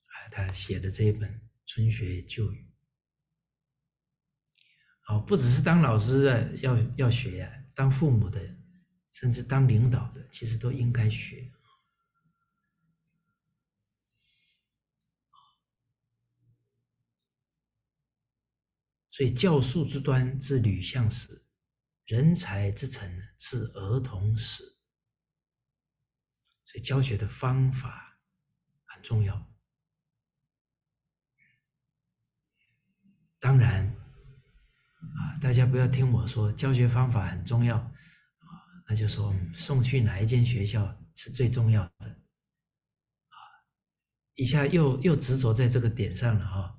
[SPEAKER 1] 啊，他写的这一本《春学旧语》，哦，不只是当老师的要要学呀，当父母的，甚至当领导的，其实都应该学。所以教术之端是吕相史，人才之臣是儿童史。所以教学的方法很重要。当然，啊，大家不要听我说教学方法很重要，啊，那就说送去哪一间学校是最重要的，啊，一下又又执着在这个点上了哈。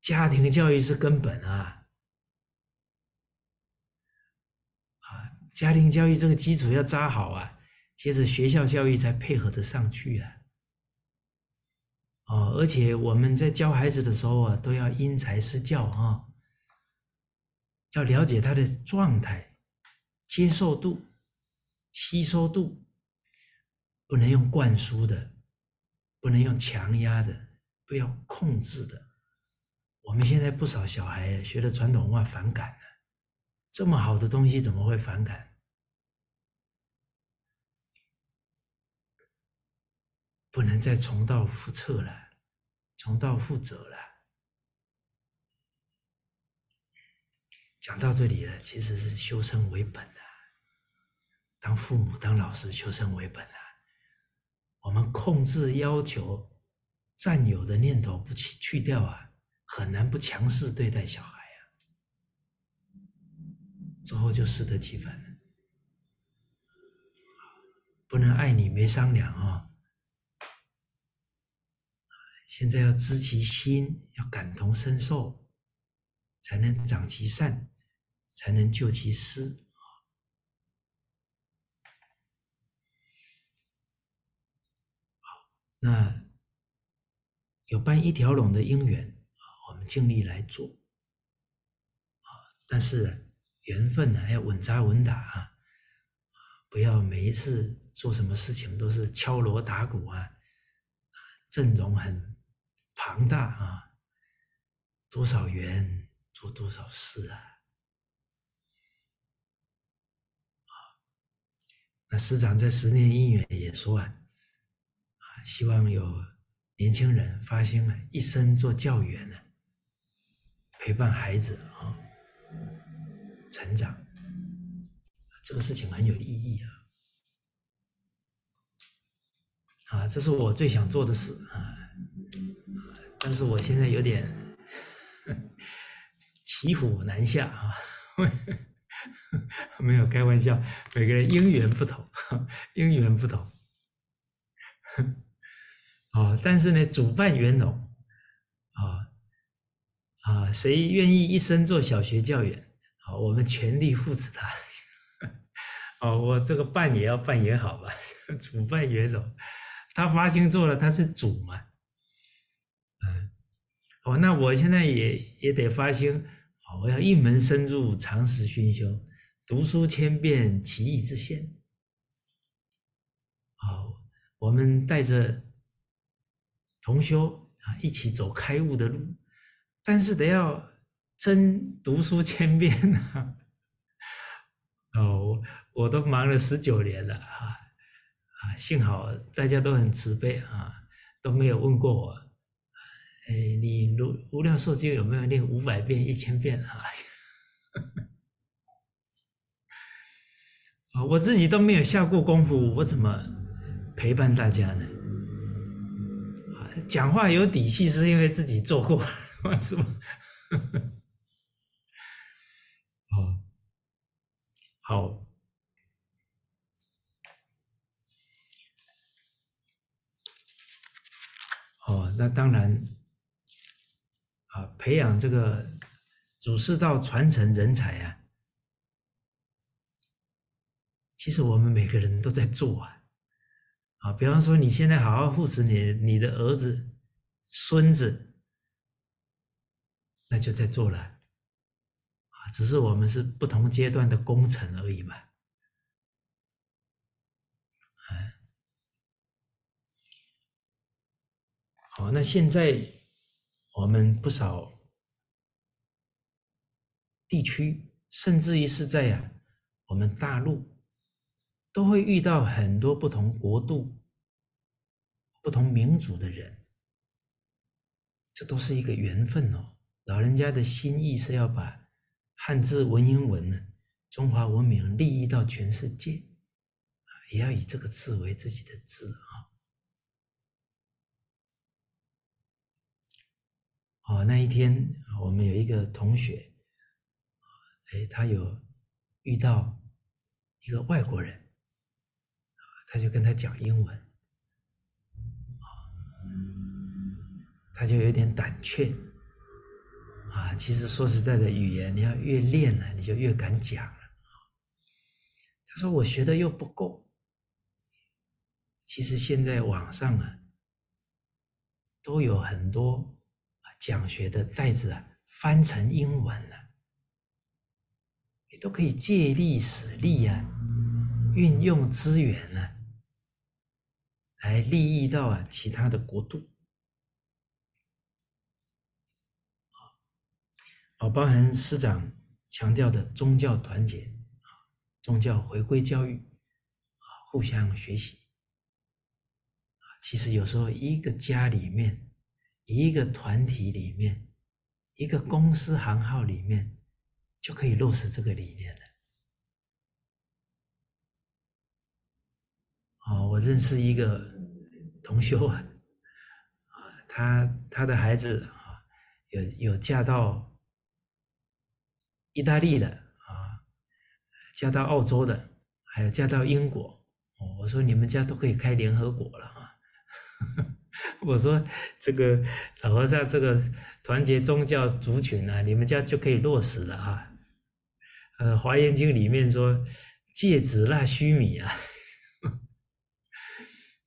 [SPEAKER 1] 家庭教育是根本啊，啊，家庭教育这个基础要扎好啊，接着学校教育才配合得上去啊。哦，而且我们在教孩子的时候啊，都要因材施教啊，要了解他的状态、接受度、吸收度，不能用灌输的，不能用强压的，不要控制的。我们现在不少小孩学的传统文化反感了，这么好的东西怎么会反感？不能再重蹈覆辙了，重蹈覆辙了。讲到这里了，其实是修身为本啊，当父母、当老师，修身为本啊。我们控制、要求、占有的念头不去去掉啊。很难不强势对待小孩呀，之后就适得其反了。不能爱你没商量啊！现在要知其心，要感同身受，才能长其善，才能救其失好，那有伴一条龙的因缘。尽力来做啊，但是缘分呢要稳扎稳打啊，不要每一次做什么事情都是敲锣打鼓啊，阵容很庞大啊，多少缘做多少事啊？啊，那师长在十年姻缘也说啊，啊，希望有年轻人发心啊，一生做教员呢，陪伴孩子啊成长，这个事情很有意义啊。啊，这是我最想做的事啊！但是我现在有点 骑虎难下啊，没有开玩笑，每个人因缘不同，因缘不同。啊，但是呢，主办圆融啊啊，谁愿意一生做小学教员？好，我们全力扶持他。哦，我这个办也要办也好吧，主办圆融。他发心做了，他是主嘛，嗯，哦，那我现在也也得发心，哦，我要一门深入，长时熏修，读书千遍，其义自现。好，我们带着同修啊，一起走开悟的路，但是得要真读书千遍啊！哦，我都忙了十九年了啊。啊，幸好大家都很慈悲啊，都没有问过我，哎，你如无量寿经有没有念五百遍、一千遍啊？啊，我自己都没有下过功夫，我怎么陪伴大家呢？讲话有底气是因为自己做过，是吗？哦，好。哦，那当然，啊，培养这个祖师道传承人才啊，其实我们每个人都在做啊，啊，比方说你现在好好护持你你的儿子、孙子，那就在做了，啊，只是我们是不同阶段的工程而已嘛。好，那现在我们不少地区，甚至于是在呀我们大陆，都会遇到很多不同国度、不同民族的人，这都是一个缘分哦。老人家的心意是要把汉字文言文呢，中华文明利益到全世界，也要以这个字为自己的字啊。哦，那一天我们有一个同学，哎，他有遇到一个外国人，他就跟他讲英文，他就有点胆怯，其实说实在的，语言你要越练了，你就越敢讲了。他说我学的又不够，其实现在网上啊都有很多。讲学的袋子啊，翻成英文了，你都可以借力使力啊，运用资源呢，来利益到啊其他的国度，啊，包含师长强调的宗教团结啊，宗教回归教育啊，互相学习啊，其实有时候一个家里面。一个团体里面，一个公司行号里面，就可以落实这个理念了。哦，我认识一个同修啊，啊，他他的孩子啊，有有嫁到意大利的啊，嫁到澳洲的，还有嫁到英国。哦，我说你们家都可以开联合国了啊。我说这个老和尚，这个团结宗教族群啊，你们家就可以落实了啊。呃，《华严经》里面说戒子纳须弥啊，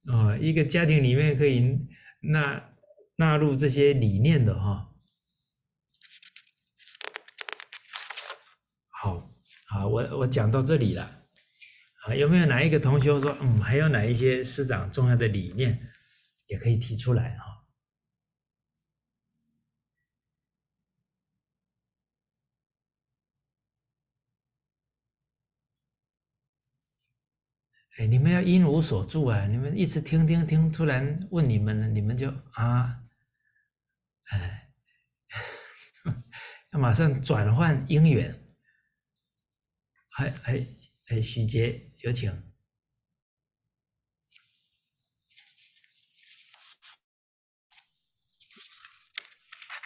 [SPEAKER 1] 哦，一个家庭里面可以纳纳入这些理念的哈。啊，我我讲到这里了，啊，有没有哪一个同学说，嗯，还有哪一些师长重要的理念也可以提出来啊？哎，你们要因无所住啊，你们一直听听听，突然问你们，你们就啊，哎，要马上转换因缘。哎哎哎，徐杰有请。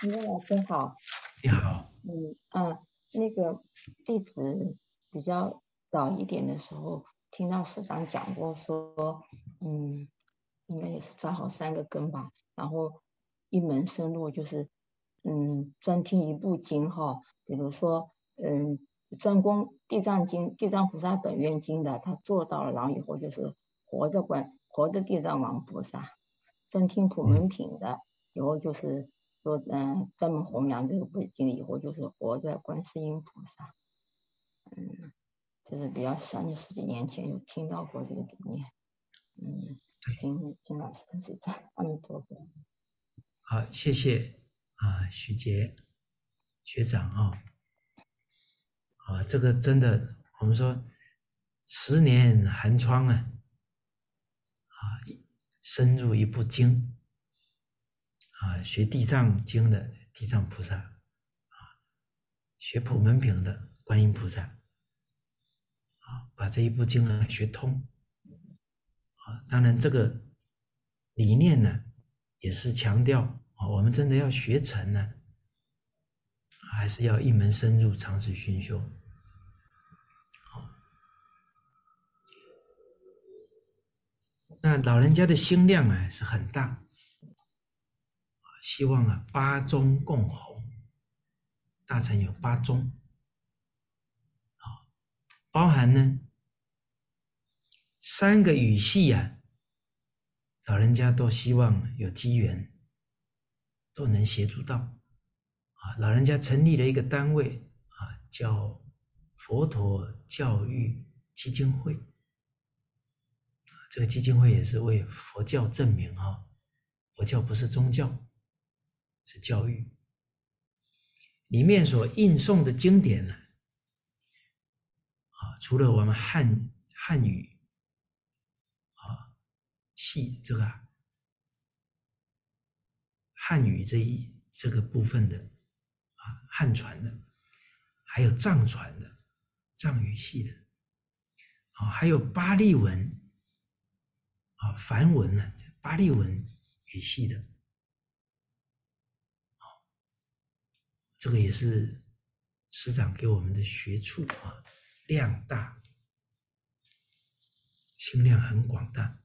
[SPEAKER 2] 你好，老师好。
[SPEAKER 1] 你好。
[SPEAKER 2] 嗯啊，那个弟子比较早一点的时候。听到师长讲过说，嗯，应该也是扎好三个根吧，然后一门深入就是，嗯，专听一部经哈，比如说，嗯，专攻地藏经、地藏菩萨本愿经的，他做到了，然后以后就是活的观活的地藏王菩萨，专听普门品的，以后就是说，嗯，专门弘扬这个部经，以后就是活着观世音菩萨，嗯。就是比较像你十几年前有听到过这个理念，嗯，听听老师是这样，阿弥陀佛。
[SPEAKER 1] 好，谢谢啊，徐杰学长啊，啊，这个真的，我们说十年寒窗啊，啊，深入一部经，啊，学地藏经的地藏菩萨，啊，学普门品的观音菩萨啊。把这一部经呢学通，啊，当然这个理念呢也是强调啊，我们真的要学成呢，还是要一门深入，长时熏修。那老人家的心量啊是很大，希望啊八宗共弘，大乘有八宗，啊，包含呢。三个语系啊，老人家都希望有机缘，都能协助到啊。老人家成立了一个单位啊，叫佛陀教育基金会。这个基金会也是为佛教证明啊，佛教不是宗教，是教育。里面所印诵的经典呢，啊，除了我们汉汉语啊。系这个汉语这一这个部分的啊，汉传的，还有藏传的藏语系的啊，还有巴利文啊，梵文呢，巴利文语系的啊，这个也是师长给我们的学处啊，量大，心量很广大。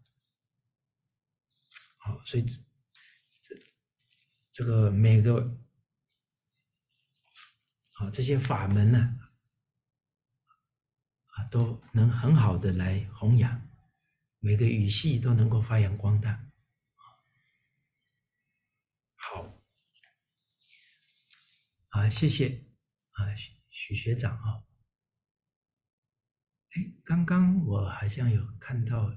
[SPEAKER 1] 好，所以这这个每个啊这些法门呢啊都能很好的来弘扬，每个语系都能够发扬光大。好，啊谢谢啊许许学长啊，哎，刚刚我好像有看到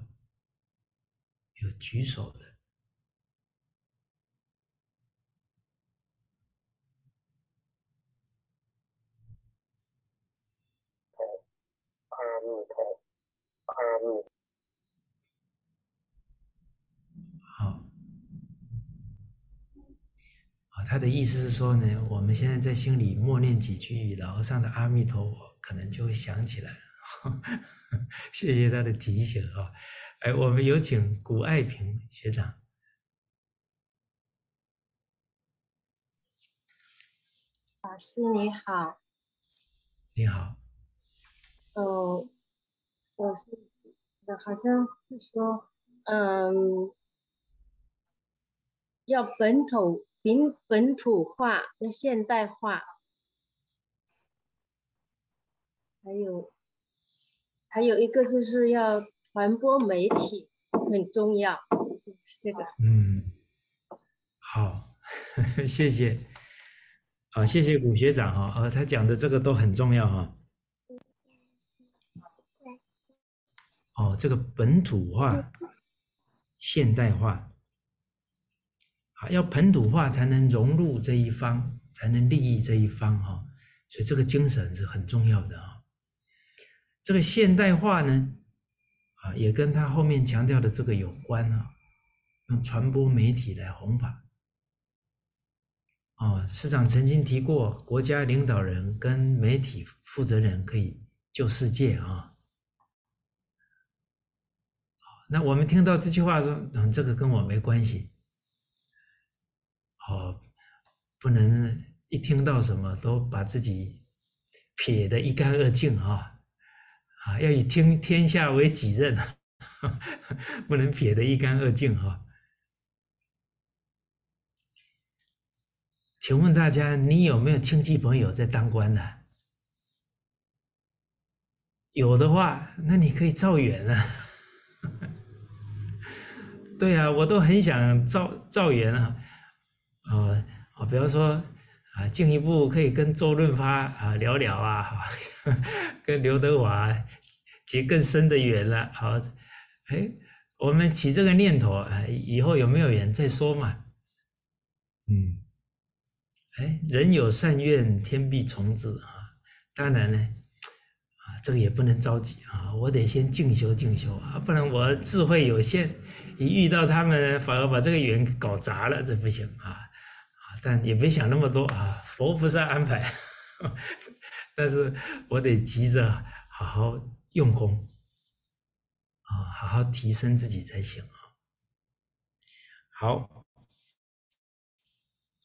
[SPEAKER 1] 有举手的。好，他的意思是说呢，我们现在在心里默念几句老和尚的阿弥陀佛，可能就会想起来。谢谢他的提醒啊！哎，我们有请古爱平学长。
[SPEAKER 3] 老师你好。
[SPEAKER 1] 你好。
[SPEAKER 3] 哦，我是，好像是说，嗯，要本土本本土化，要现代化，还有，还有一个就是要传播媒体很重要，是这个。
[SPEAKER 1] 嗯，好，谢谢，啊，谢谢古学长哈，啊，他讲的这个都很重要哈。哦，这个本土化、现代化，要本土化才能融入这一方，才能利益这一方哈，所以这个精神是很重要的啊。这个现代化呢，啊，也跟他后面强调的这个有关啊，用传播媒体来弘法。哦，市长曾经提过，国家领导人跟媒体负责人可以救世界啊。那我们听到这句话说，嗯，这个跟我没关系。哦，不能一听到什么都把自己撇得一干二净啊。啊，要以听天下为己任，不能撇得一干二净哈。请问大家，你有没有亲戚朋友在当官的？有的话，那你可以造远啊。对啊，我都很想造造缘啊。啊啊，比方说啊，进一步可以跟周润发啊聊聊啊，跟刘德华结更深的缘了。好，哎，我们起这个念头啊，以后有没有缘再说嘛。嗯，哎，人有善愿，天必从之啊。当然呢，啊，这个也不能着急啊，我得先进修进修啊，不然我智慧有限，一遇到他们反而把这个缘搞砸了，这不行啊。但也别想那么多啊，佛菩萨安排，但是我得急着好好用功啊，好好提升自己才行啊。好，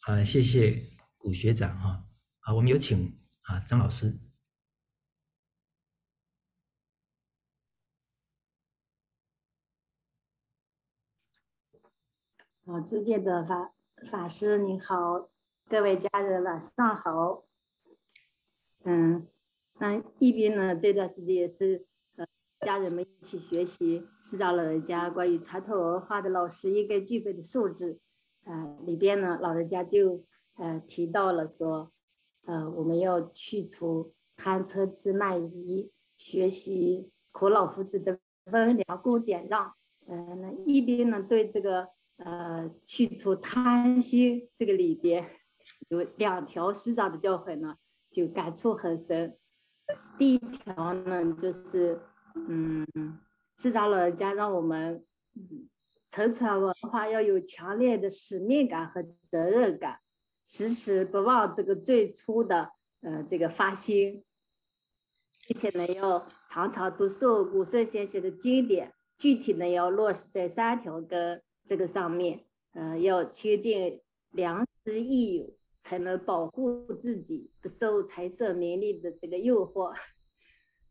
[SPEAKER 1] 啊，谢谢古学长啊，啊，我们有请啊张老师。
[SPEAKER 4] 好，诸界的法。法师您好，各位家人晚上好。嗯，那一边呢这段时间也是和家人们一起学习释迦老人家关于传统文化的老师应该具备的素质。呃，里边呢老人家就呃提到了说，呃我们要去除贪嗔痴慢疑，学习苦老夫子的温良恭俭让。嗯，那一边呢对这个。呃，去除贪心这个里边有两条师长的教诲呢，就感触很深。第一条呢，就是嗯，师长老人家让我们承传文化要有强烈的使命感和责任感，时时不忘这个最初的呃这个发心，并且呢要常常读诵古圣先贤的经典，具体呢要落实在三条跟。这个上面，呃，要亲近良师益友，才能保护自己不受财色名利的这个诱惑。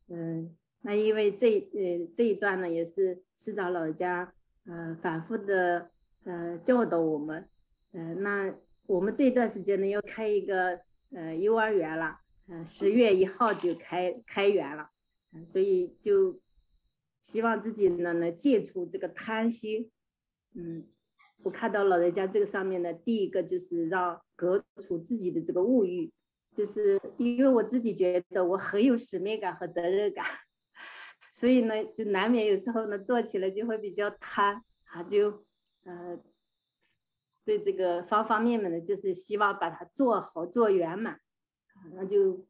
[SPEAKER 4] 嗯，那因为这呃这一段呢，也是师长老人家呃反复的呃教导我们。嗯，那我们这段时间呢，要开一个呃幼儿园了，嗯，十月一号就开开园了，所以就希望自己呢能戒除这个贪心。嗯，我看到老人家这个上面的第一个就是让隔除自己的这个物欲，就是因为我自己觉得我很有使命感和责任感，所以呢，就难免有时候呢做起来就会比较贪啊，就呃对这个方方面面的，就是希望把它做好做圆满，那就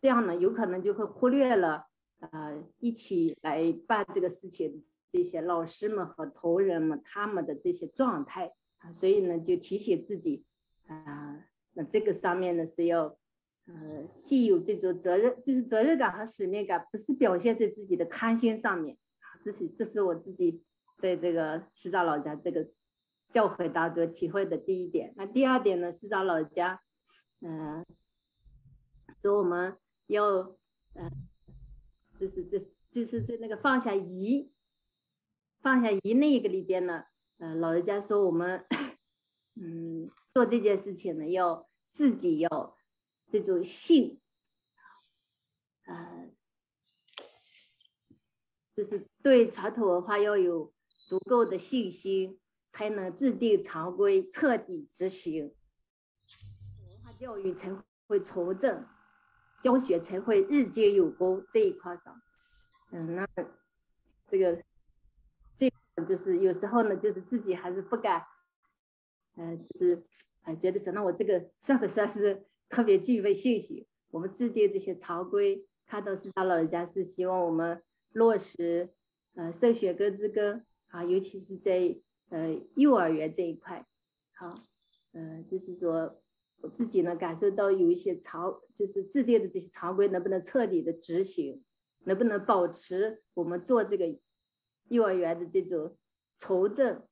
[SPEAKER 4] 这样呢，有可能就会忽略了呃一起来办这个事情。这些老师们和同仁们他们的这些状态啊，所以呢就提醒自己啊，那这个上面呢是要呃既有这种责任，就是责任感和使命感，不是表现在自己的贪心上面啊这是这是我自己在这个师长老家这个教诲当中体会的第一点。那第二点呢，师长老家嗯说我们要嗯就是这就是在那个放下疑。放下疑那个里边呢，呃，老人家说我们，嗯，做这件事情呢，要自己要这种信，呃，就是对传统文化要有足够的信心，才能制定常规，彻底执行，文化教育才会从正，教学才会日进有功这一块上，嗯，那这个。就是有时候呢，就是自己还是不敢，嗯，是啊，觉得说那我这个算不算是特别具备信心？我们制定这些常规，看到是他老人家是希望我们落实，呃社学歌之歌啊，尤其是在呃幼儿园这一块，好，呃，就是说我自己呢感受到有一些常就是制定的这些常规能不能彻底的执行，能不能保持我们做这个幼儿园的这种筹政。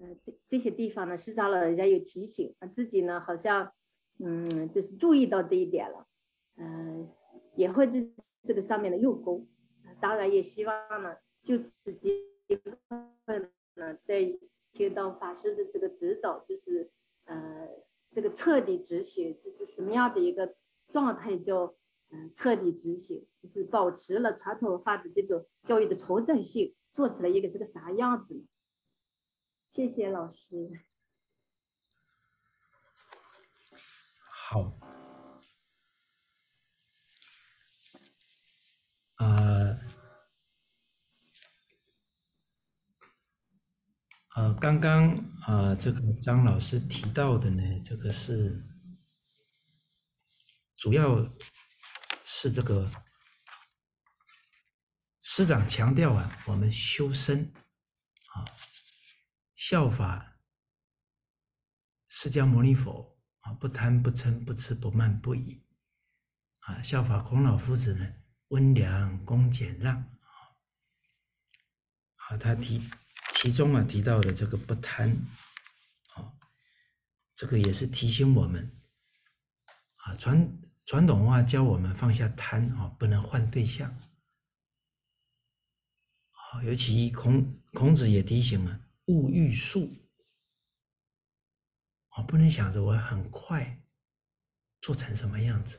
[SPEAKER 4] 呃，这这些地方呢，实际上老人家有提醒，啊，自己呢好像，嗯，就是注意到这一点了，嗯，也会这这个上面的用功，当然也希望呢，就此机会呢，在听到法师的这个指导，就是呃，这个彻底执行，就是什么样的一个状态叫嗯彻底执行，就是保持了传统文化的这种教育的纯正性，做出来一个这个啥样子呢？谢谢老师。
[SPEAKER 1] 好，呃，呃，刚刚啊，这个张老师提到的呢，这个是主要是这个师长强调啊，我们修身啊。效法释迦牟尼佛啊，不贪不嗔不痴不慢不疑啊；效法孔老夫子呢，温良恭俭让啊。好，他提其中啊提到的这个不贪啊，这个也是提醒我们啊，传传统文化教我们放下贪啊，不能换对象啊。尤其孔孔子也提醒了。勿欲速，我不能想着我很快做成什么样子，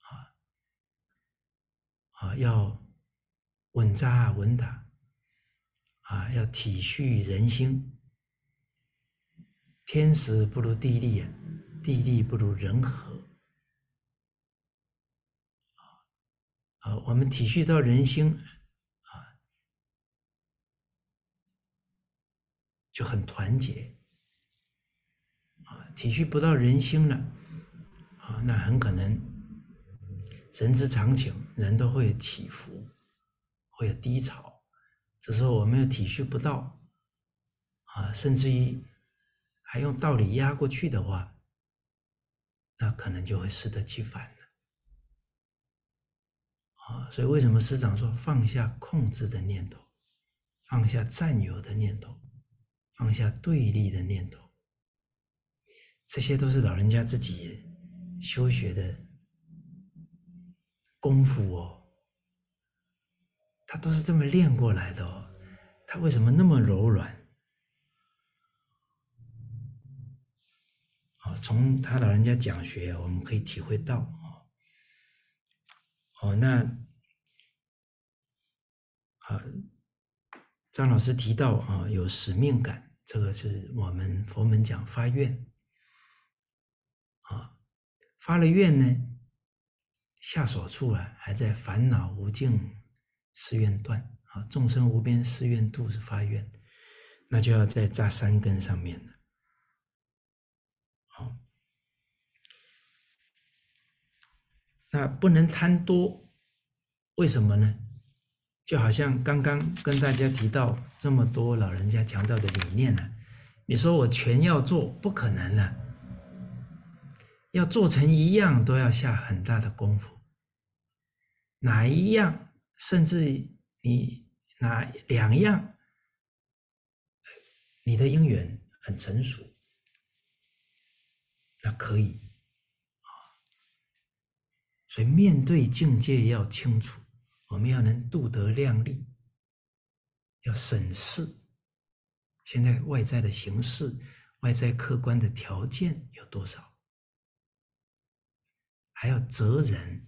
[SPEAKER 1] 啊啊，要稳扎稳打，啊，要体恤人心。天时不如地利，地利不如人和，啊，我们体恤到人心。啊就很团结啊，体恤不到人心了啊，那很可能人之常情，人都会有起伏，会有低潮。这时候我们又体恤不到啊，甚至于还用道理压过去的话，那可能就会适得其反了啊。所以为什么师长说放下控制的念头，放下占有的念头？放下对立的念头，这些都是老人家自己修学的功夫哦。他都是这么练过来的哦。他为什么那么柔软？哦，从他老人家讲学，我们可以体会到哦。哦，那啊，张老师提到啊，有使命感。这个是我们佛门讲发愿，啊，发了愿呢，下手处啊，还在烦恼无尽誓愿断啊，众生无边誓愿度是发愿，那就要在扎三根上面了，好，那不能贪多，为什么呢？就好像刚刚跟大家提到这么多老人家强调的理念呢，你说我全要做不可能了，要做成一样都要下很大的功夫，哪一样甚至你哪两样，你的因缘很成熟，那可以，所以面对境界要清楚。我们要能度德量力，要审视现在外在的形式、外在客观的条件有多少，还要择人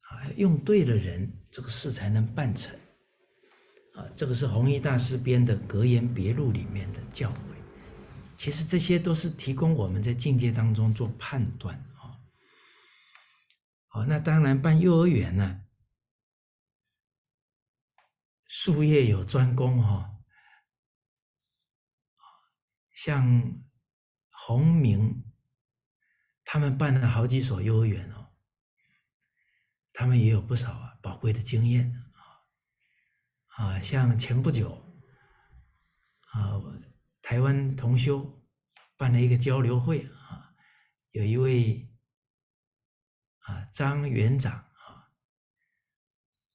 [SPEAKER 1] 啊，用对了人，这个事才能办成啊。这个是弘一大师编的《格言别录》里面的教诲。其实这些都是提供我们在境界当中做判断。哦，那当然办幼儿园呢，术业有专攻哈。像洪明他们办了好几所幼儿园哦，他们也有不少啊宝贵的经验啊啊，像前不久啊，台湾同修办了一个交流会啊，有一位啊张园长啊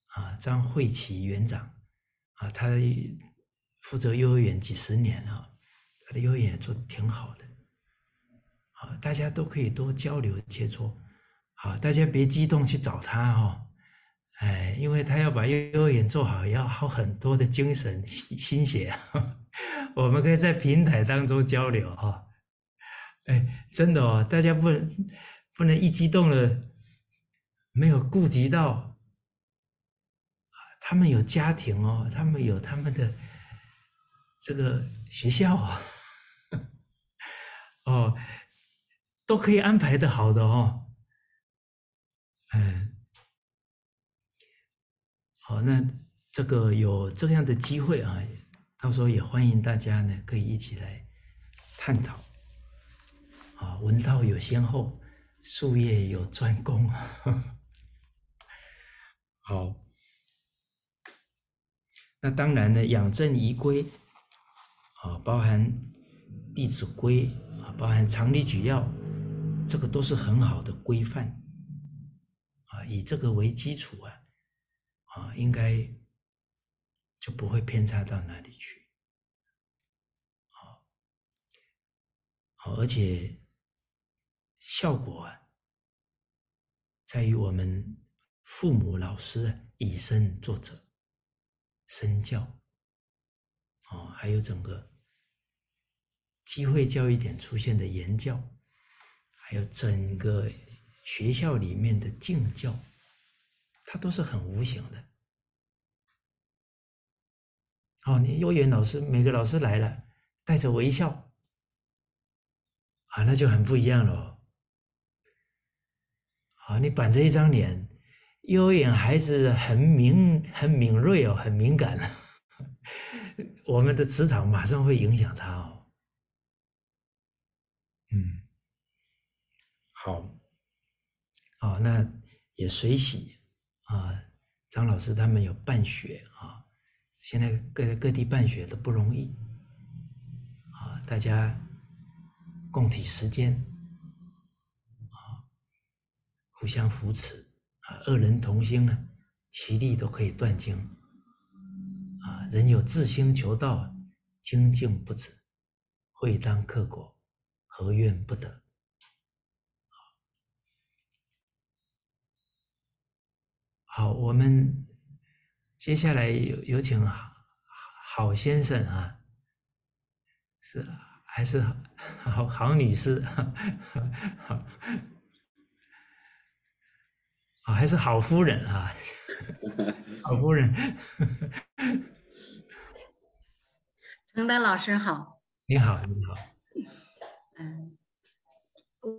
[SPEAKER 1] 啊张慧琪园长啊，他负责幼儿园几十年啊，他的幼儿园做挺好的啊，大家都可以多交流切磋。好，大家别激动去找他哈，哎，因为他要把幼儿园做好，要耗很多的精神心心血。我们可以在平台当中交流哈，哎，真的哦，大家不能不能一激动了，没有顾及到他们有家庭哦，他们有他们的这个学校啊，哦，都可以安排的好的哦。嗯，好，那这个有这样的机会啊，到时候也欢迎大家呢，可以一起来探讨。啊，文道有先后，术业有专攻。好，那当然呢，养正仪规啊，包含《弟子规》啊，包含常理举要，这个都是很好的规范。啊以这个为基础啊，啊，应该就不会偏差到哪里去，好，好，而且效果啊，在于我们父母、老师以身作则，身教，哦，还有整个机会教育点出现的言教，还有整个。学校里面的敬教，它都是很无形的。哦，你幼儿园老师每个老师来了，带着微笑，啊，那就很不一样了。啊，你板着一张脸，幼儿园孩子很敏很敏锐哦，很敏感，我们的磁场马上会影响他哦。嗯，好。哦，那也随喜啊！张老师他们有办学啊，现在各各地办学都不容易啊，大家共体时间啊，互相扶持啊，二人同心啊，其利都可以断经啊。人有自心求道，精进不止，会当克果，何怨不得？好，我们接下来有有请好好先生啊，是还是好好女士？好，啊，还是好夫人啊？好夫人，
[SPEAKER 5] 程德老师好。
[SPEAKER 1] 你好，你好。
[SPEAKER 5] 嗯，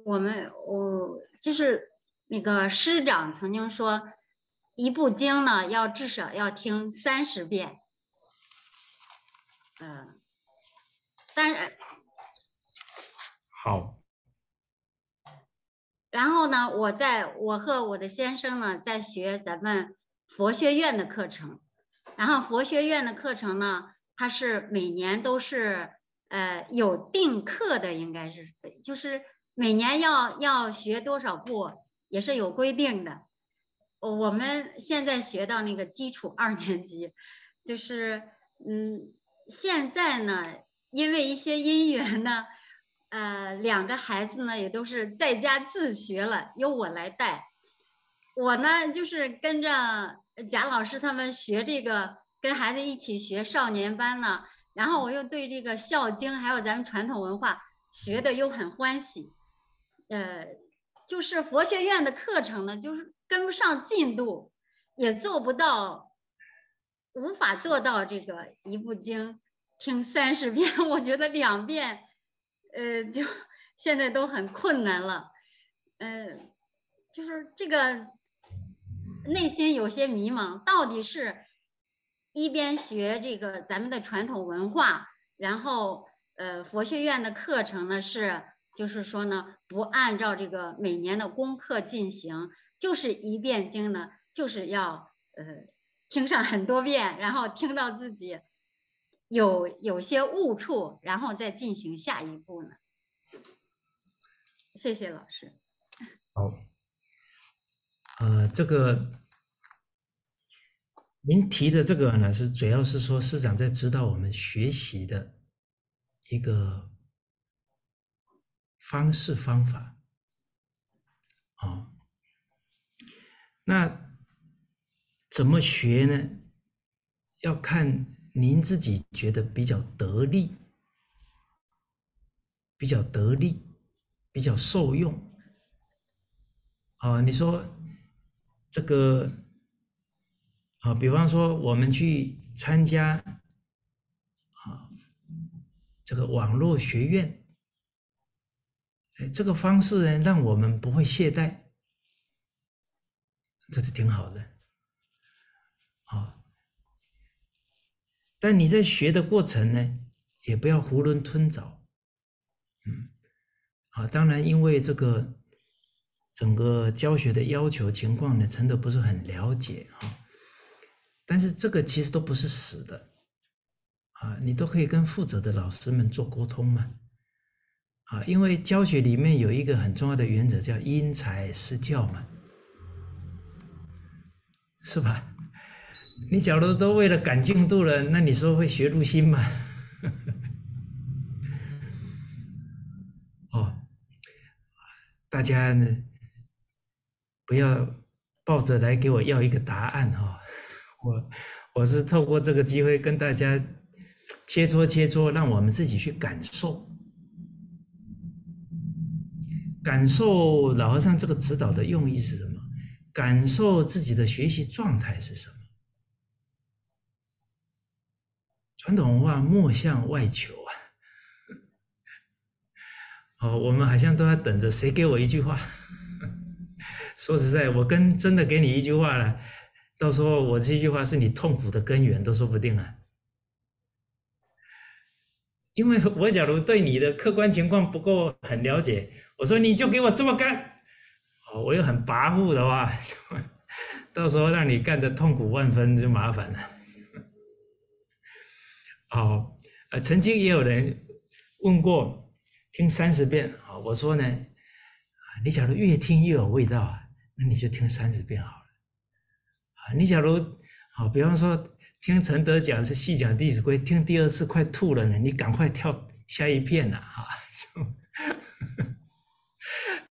[SPEAKER 5] 我们我就是那个师长曾经说。一部经呢，要至少要听三十遍，嗯，但是
[SPEAKER 1] 好。
[SPEAKER 5] 然后呢，我在我和我的先生呢，在学咱们佛学院的课程，然后佛学院的课程呢，它是每年都是呃有定课的，应该是就是每年要要学多少部，也是有规定的。我们现在学到那个基础二年级，就是嗯，现在呢，因为一些因缘呢，呃，两个孩子呢也都是在家自学了，由我来带。我呢就是跟着贾老师他们学这个，跟孩子一起学少年班呢，然后我又对这个《孝经》还有咱们传统文化学的又很欢喜，呃，就是佛学院的课程呢，就是。跟不上进度，也做不到，无法做到这个一部经听三十遍，我觉得两遍，呃，就现在都很困难了，嗯，就是这个内心有些迷茫，到底是一边学这个咱们的传统文化，然后呃佛学院的课程呢是，就是说呢不按照这个每年的功课进行。就是一遍经呢，就是要呃听上很多遍，然后听到自己有有些误处，然后再进行下一步呢？谢谢老师。
[SPEAKER 1] 好，呃，这个您提的这个呢，是主要是说师长在指导我们学习的一个方式方法。啊，那怎么学呢？要看您自己觉得比较得力，比较得力，比较受用。啊，你说这个啊，比方说我们去参加啊这个网络学院。哎，这个方式呢，让我们不会懈怠，这是挺好的，啊。但你在学的过程呢，也不要囫囵吞枣，嗯，啊，当然，因为这个整个教学的要求情况呢，真的不是很了解啊。但是这个其实都不是死的，啊，你都可以跟负责的老师们做沟通嘛。啊，因为教学里面有一个很重要的原则，叫因材施教嘛，是吧？你假如都为了赶进度了，那你说会学入心吗？哦，大家呢，不要抱着来给我要一个答案哈，我我是透过这个机会跟大家切磋切磋，让我们自己去感受。感受老和尚这个指导的用意是什么？感受自己的学习状态是什么？传统文化莫向外求啊！哦，我们好像都在等着谁给我一句话。说实在，我跟真的给你一句话了，到时候我这句话是你痛苦的根源都说不定啊。因为我假如对你的客观情况不够很了解。我说你就给我这么干，哦，我又很跋扈的话，到时候让你干的痛苦万分就麻烦了。哦，呃，曾经也有人问过，听三十遍啊，我说呢，啊，你假如越听越有味道啊，那你就听三十遍好了。啊，你假如好，比方说听陈德讲是细讲《弟子规》，听第二次快吐了呢，你赶快跳下一片了哈。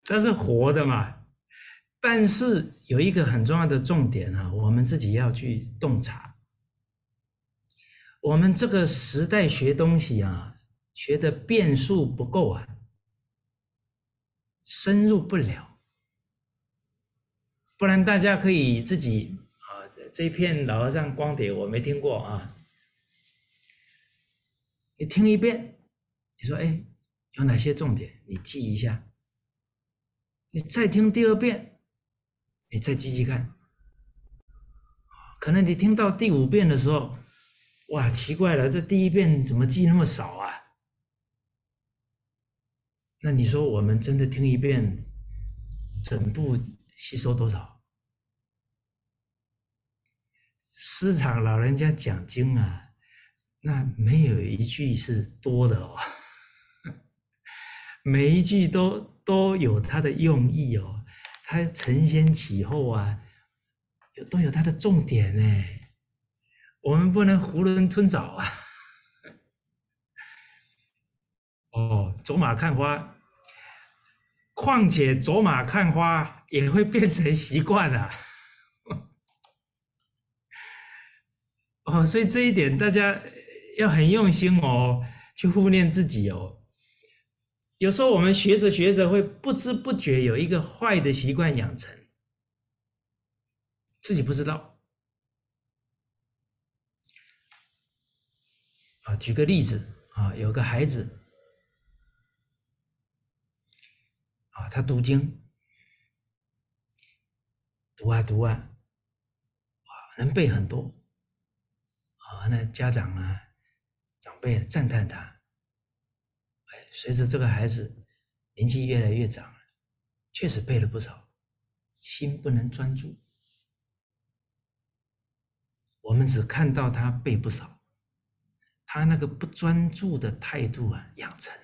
[SPEAKER 1] 但是活的嘛，但是有一个很重要的重点啊，我们自己要去洞察。我们这个时代学东西啊，学的变数不够啊，深入不了。不然大家可以自己啊，这一片老和尚光碟我没听过啊，你听一遍，你说哎，有哪些重点，你记一下。你再听第二遍，你再记记看，可能你听到第五遍的时候，哇，奇怪了，这第一遍怎么记那么少啊？那你说我们真的听一遍，整部吸收多少？市场老人家讲经啊，那没有一句是多的哦。每一句都都有它的用意哦，它承先启后啊，都有它的重点呢。我们不能囫囵吞枣啊。哦，走马看花，况且走马看花也会变成习惯啊。哦，所以这一点大家要很用心哦，去训练自己哦。有时候我们学着学着，会不知不觉有一个坏的习惯养成，自己不知道。啊，举个例子啊，有个孩子啊，他读经，读啊读啊，啊，能背很多，啊，那家长啊，长辈赞叹他。随着这个孩子年纪越来越长，确实背了不少，心不能专注。我们只看到他背不少，他那个不专注的态度啊，养成了，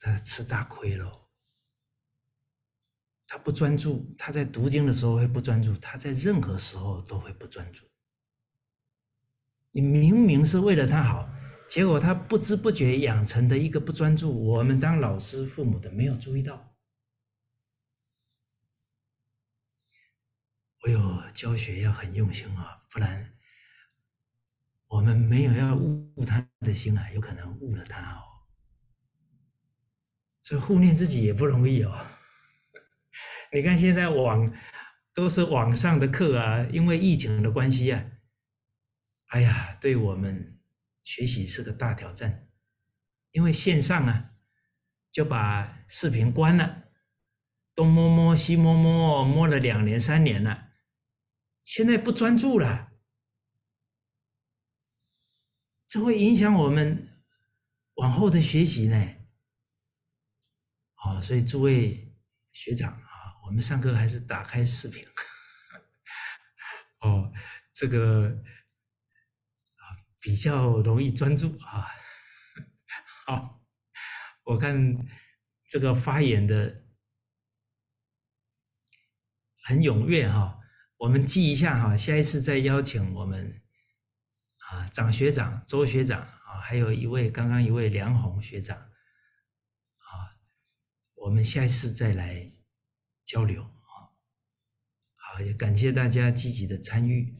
[SPEAKER 1] 他吃大亏喽。他不专注，他在读经的时候会不专注，他在任何时候都会不专注。你明明是为了他好，结果他不知不觉养成的一个不专注，我们当老师、父母的没有注意到。哎呦，教学要很用心啊，不然我们没有要悟他的心啊，有可能误了他哦。所以护念自己也不容易哦。你看现在网都是网上的课啊，因为疫情的关系啊，哎呀，对我们学习是个大挑战。因为线上啊，就把视频关了，东摸摸西摸摸，摸了两年三年了。现在不专注了，这会影响我们往后的学习呢。哦，所以诸位学长啊，我们上课还是打开视频。哦，这个啊比较容易专注啊。好，我看这个发言的很踊跃哈。我们记一下哈，下一次再邀请我们啊，张学长、周学长啊，还有一位刚刚一位梁红学长啊，我们下一次再来交流啊。好，也感谢大家积极的参与。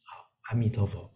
[SPEAKER 1] 好，阿弥陀佛。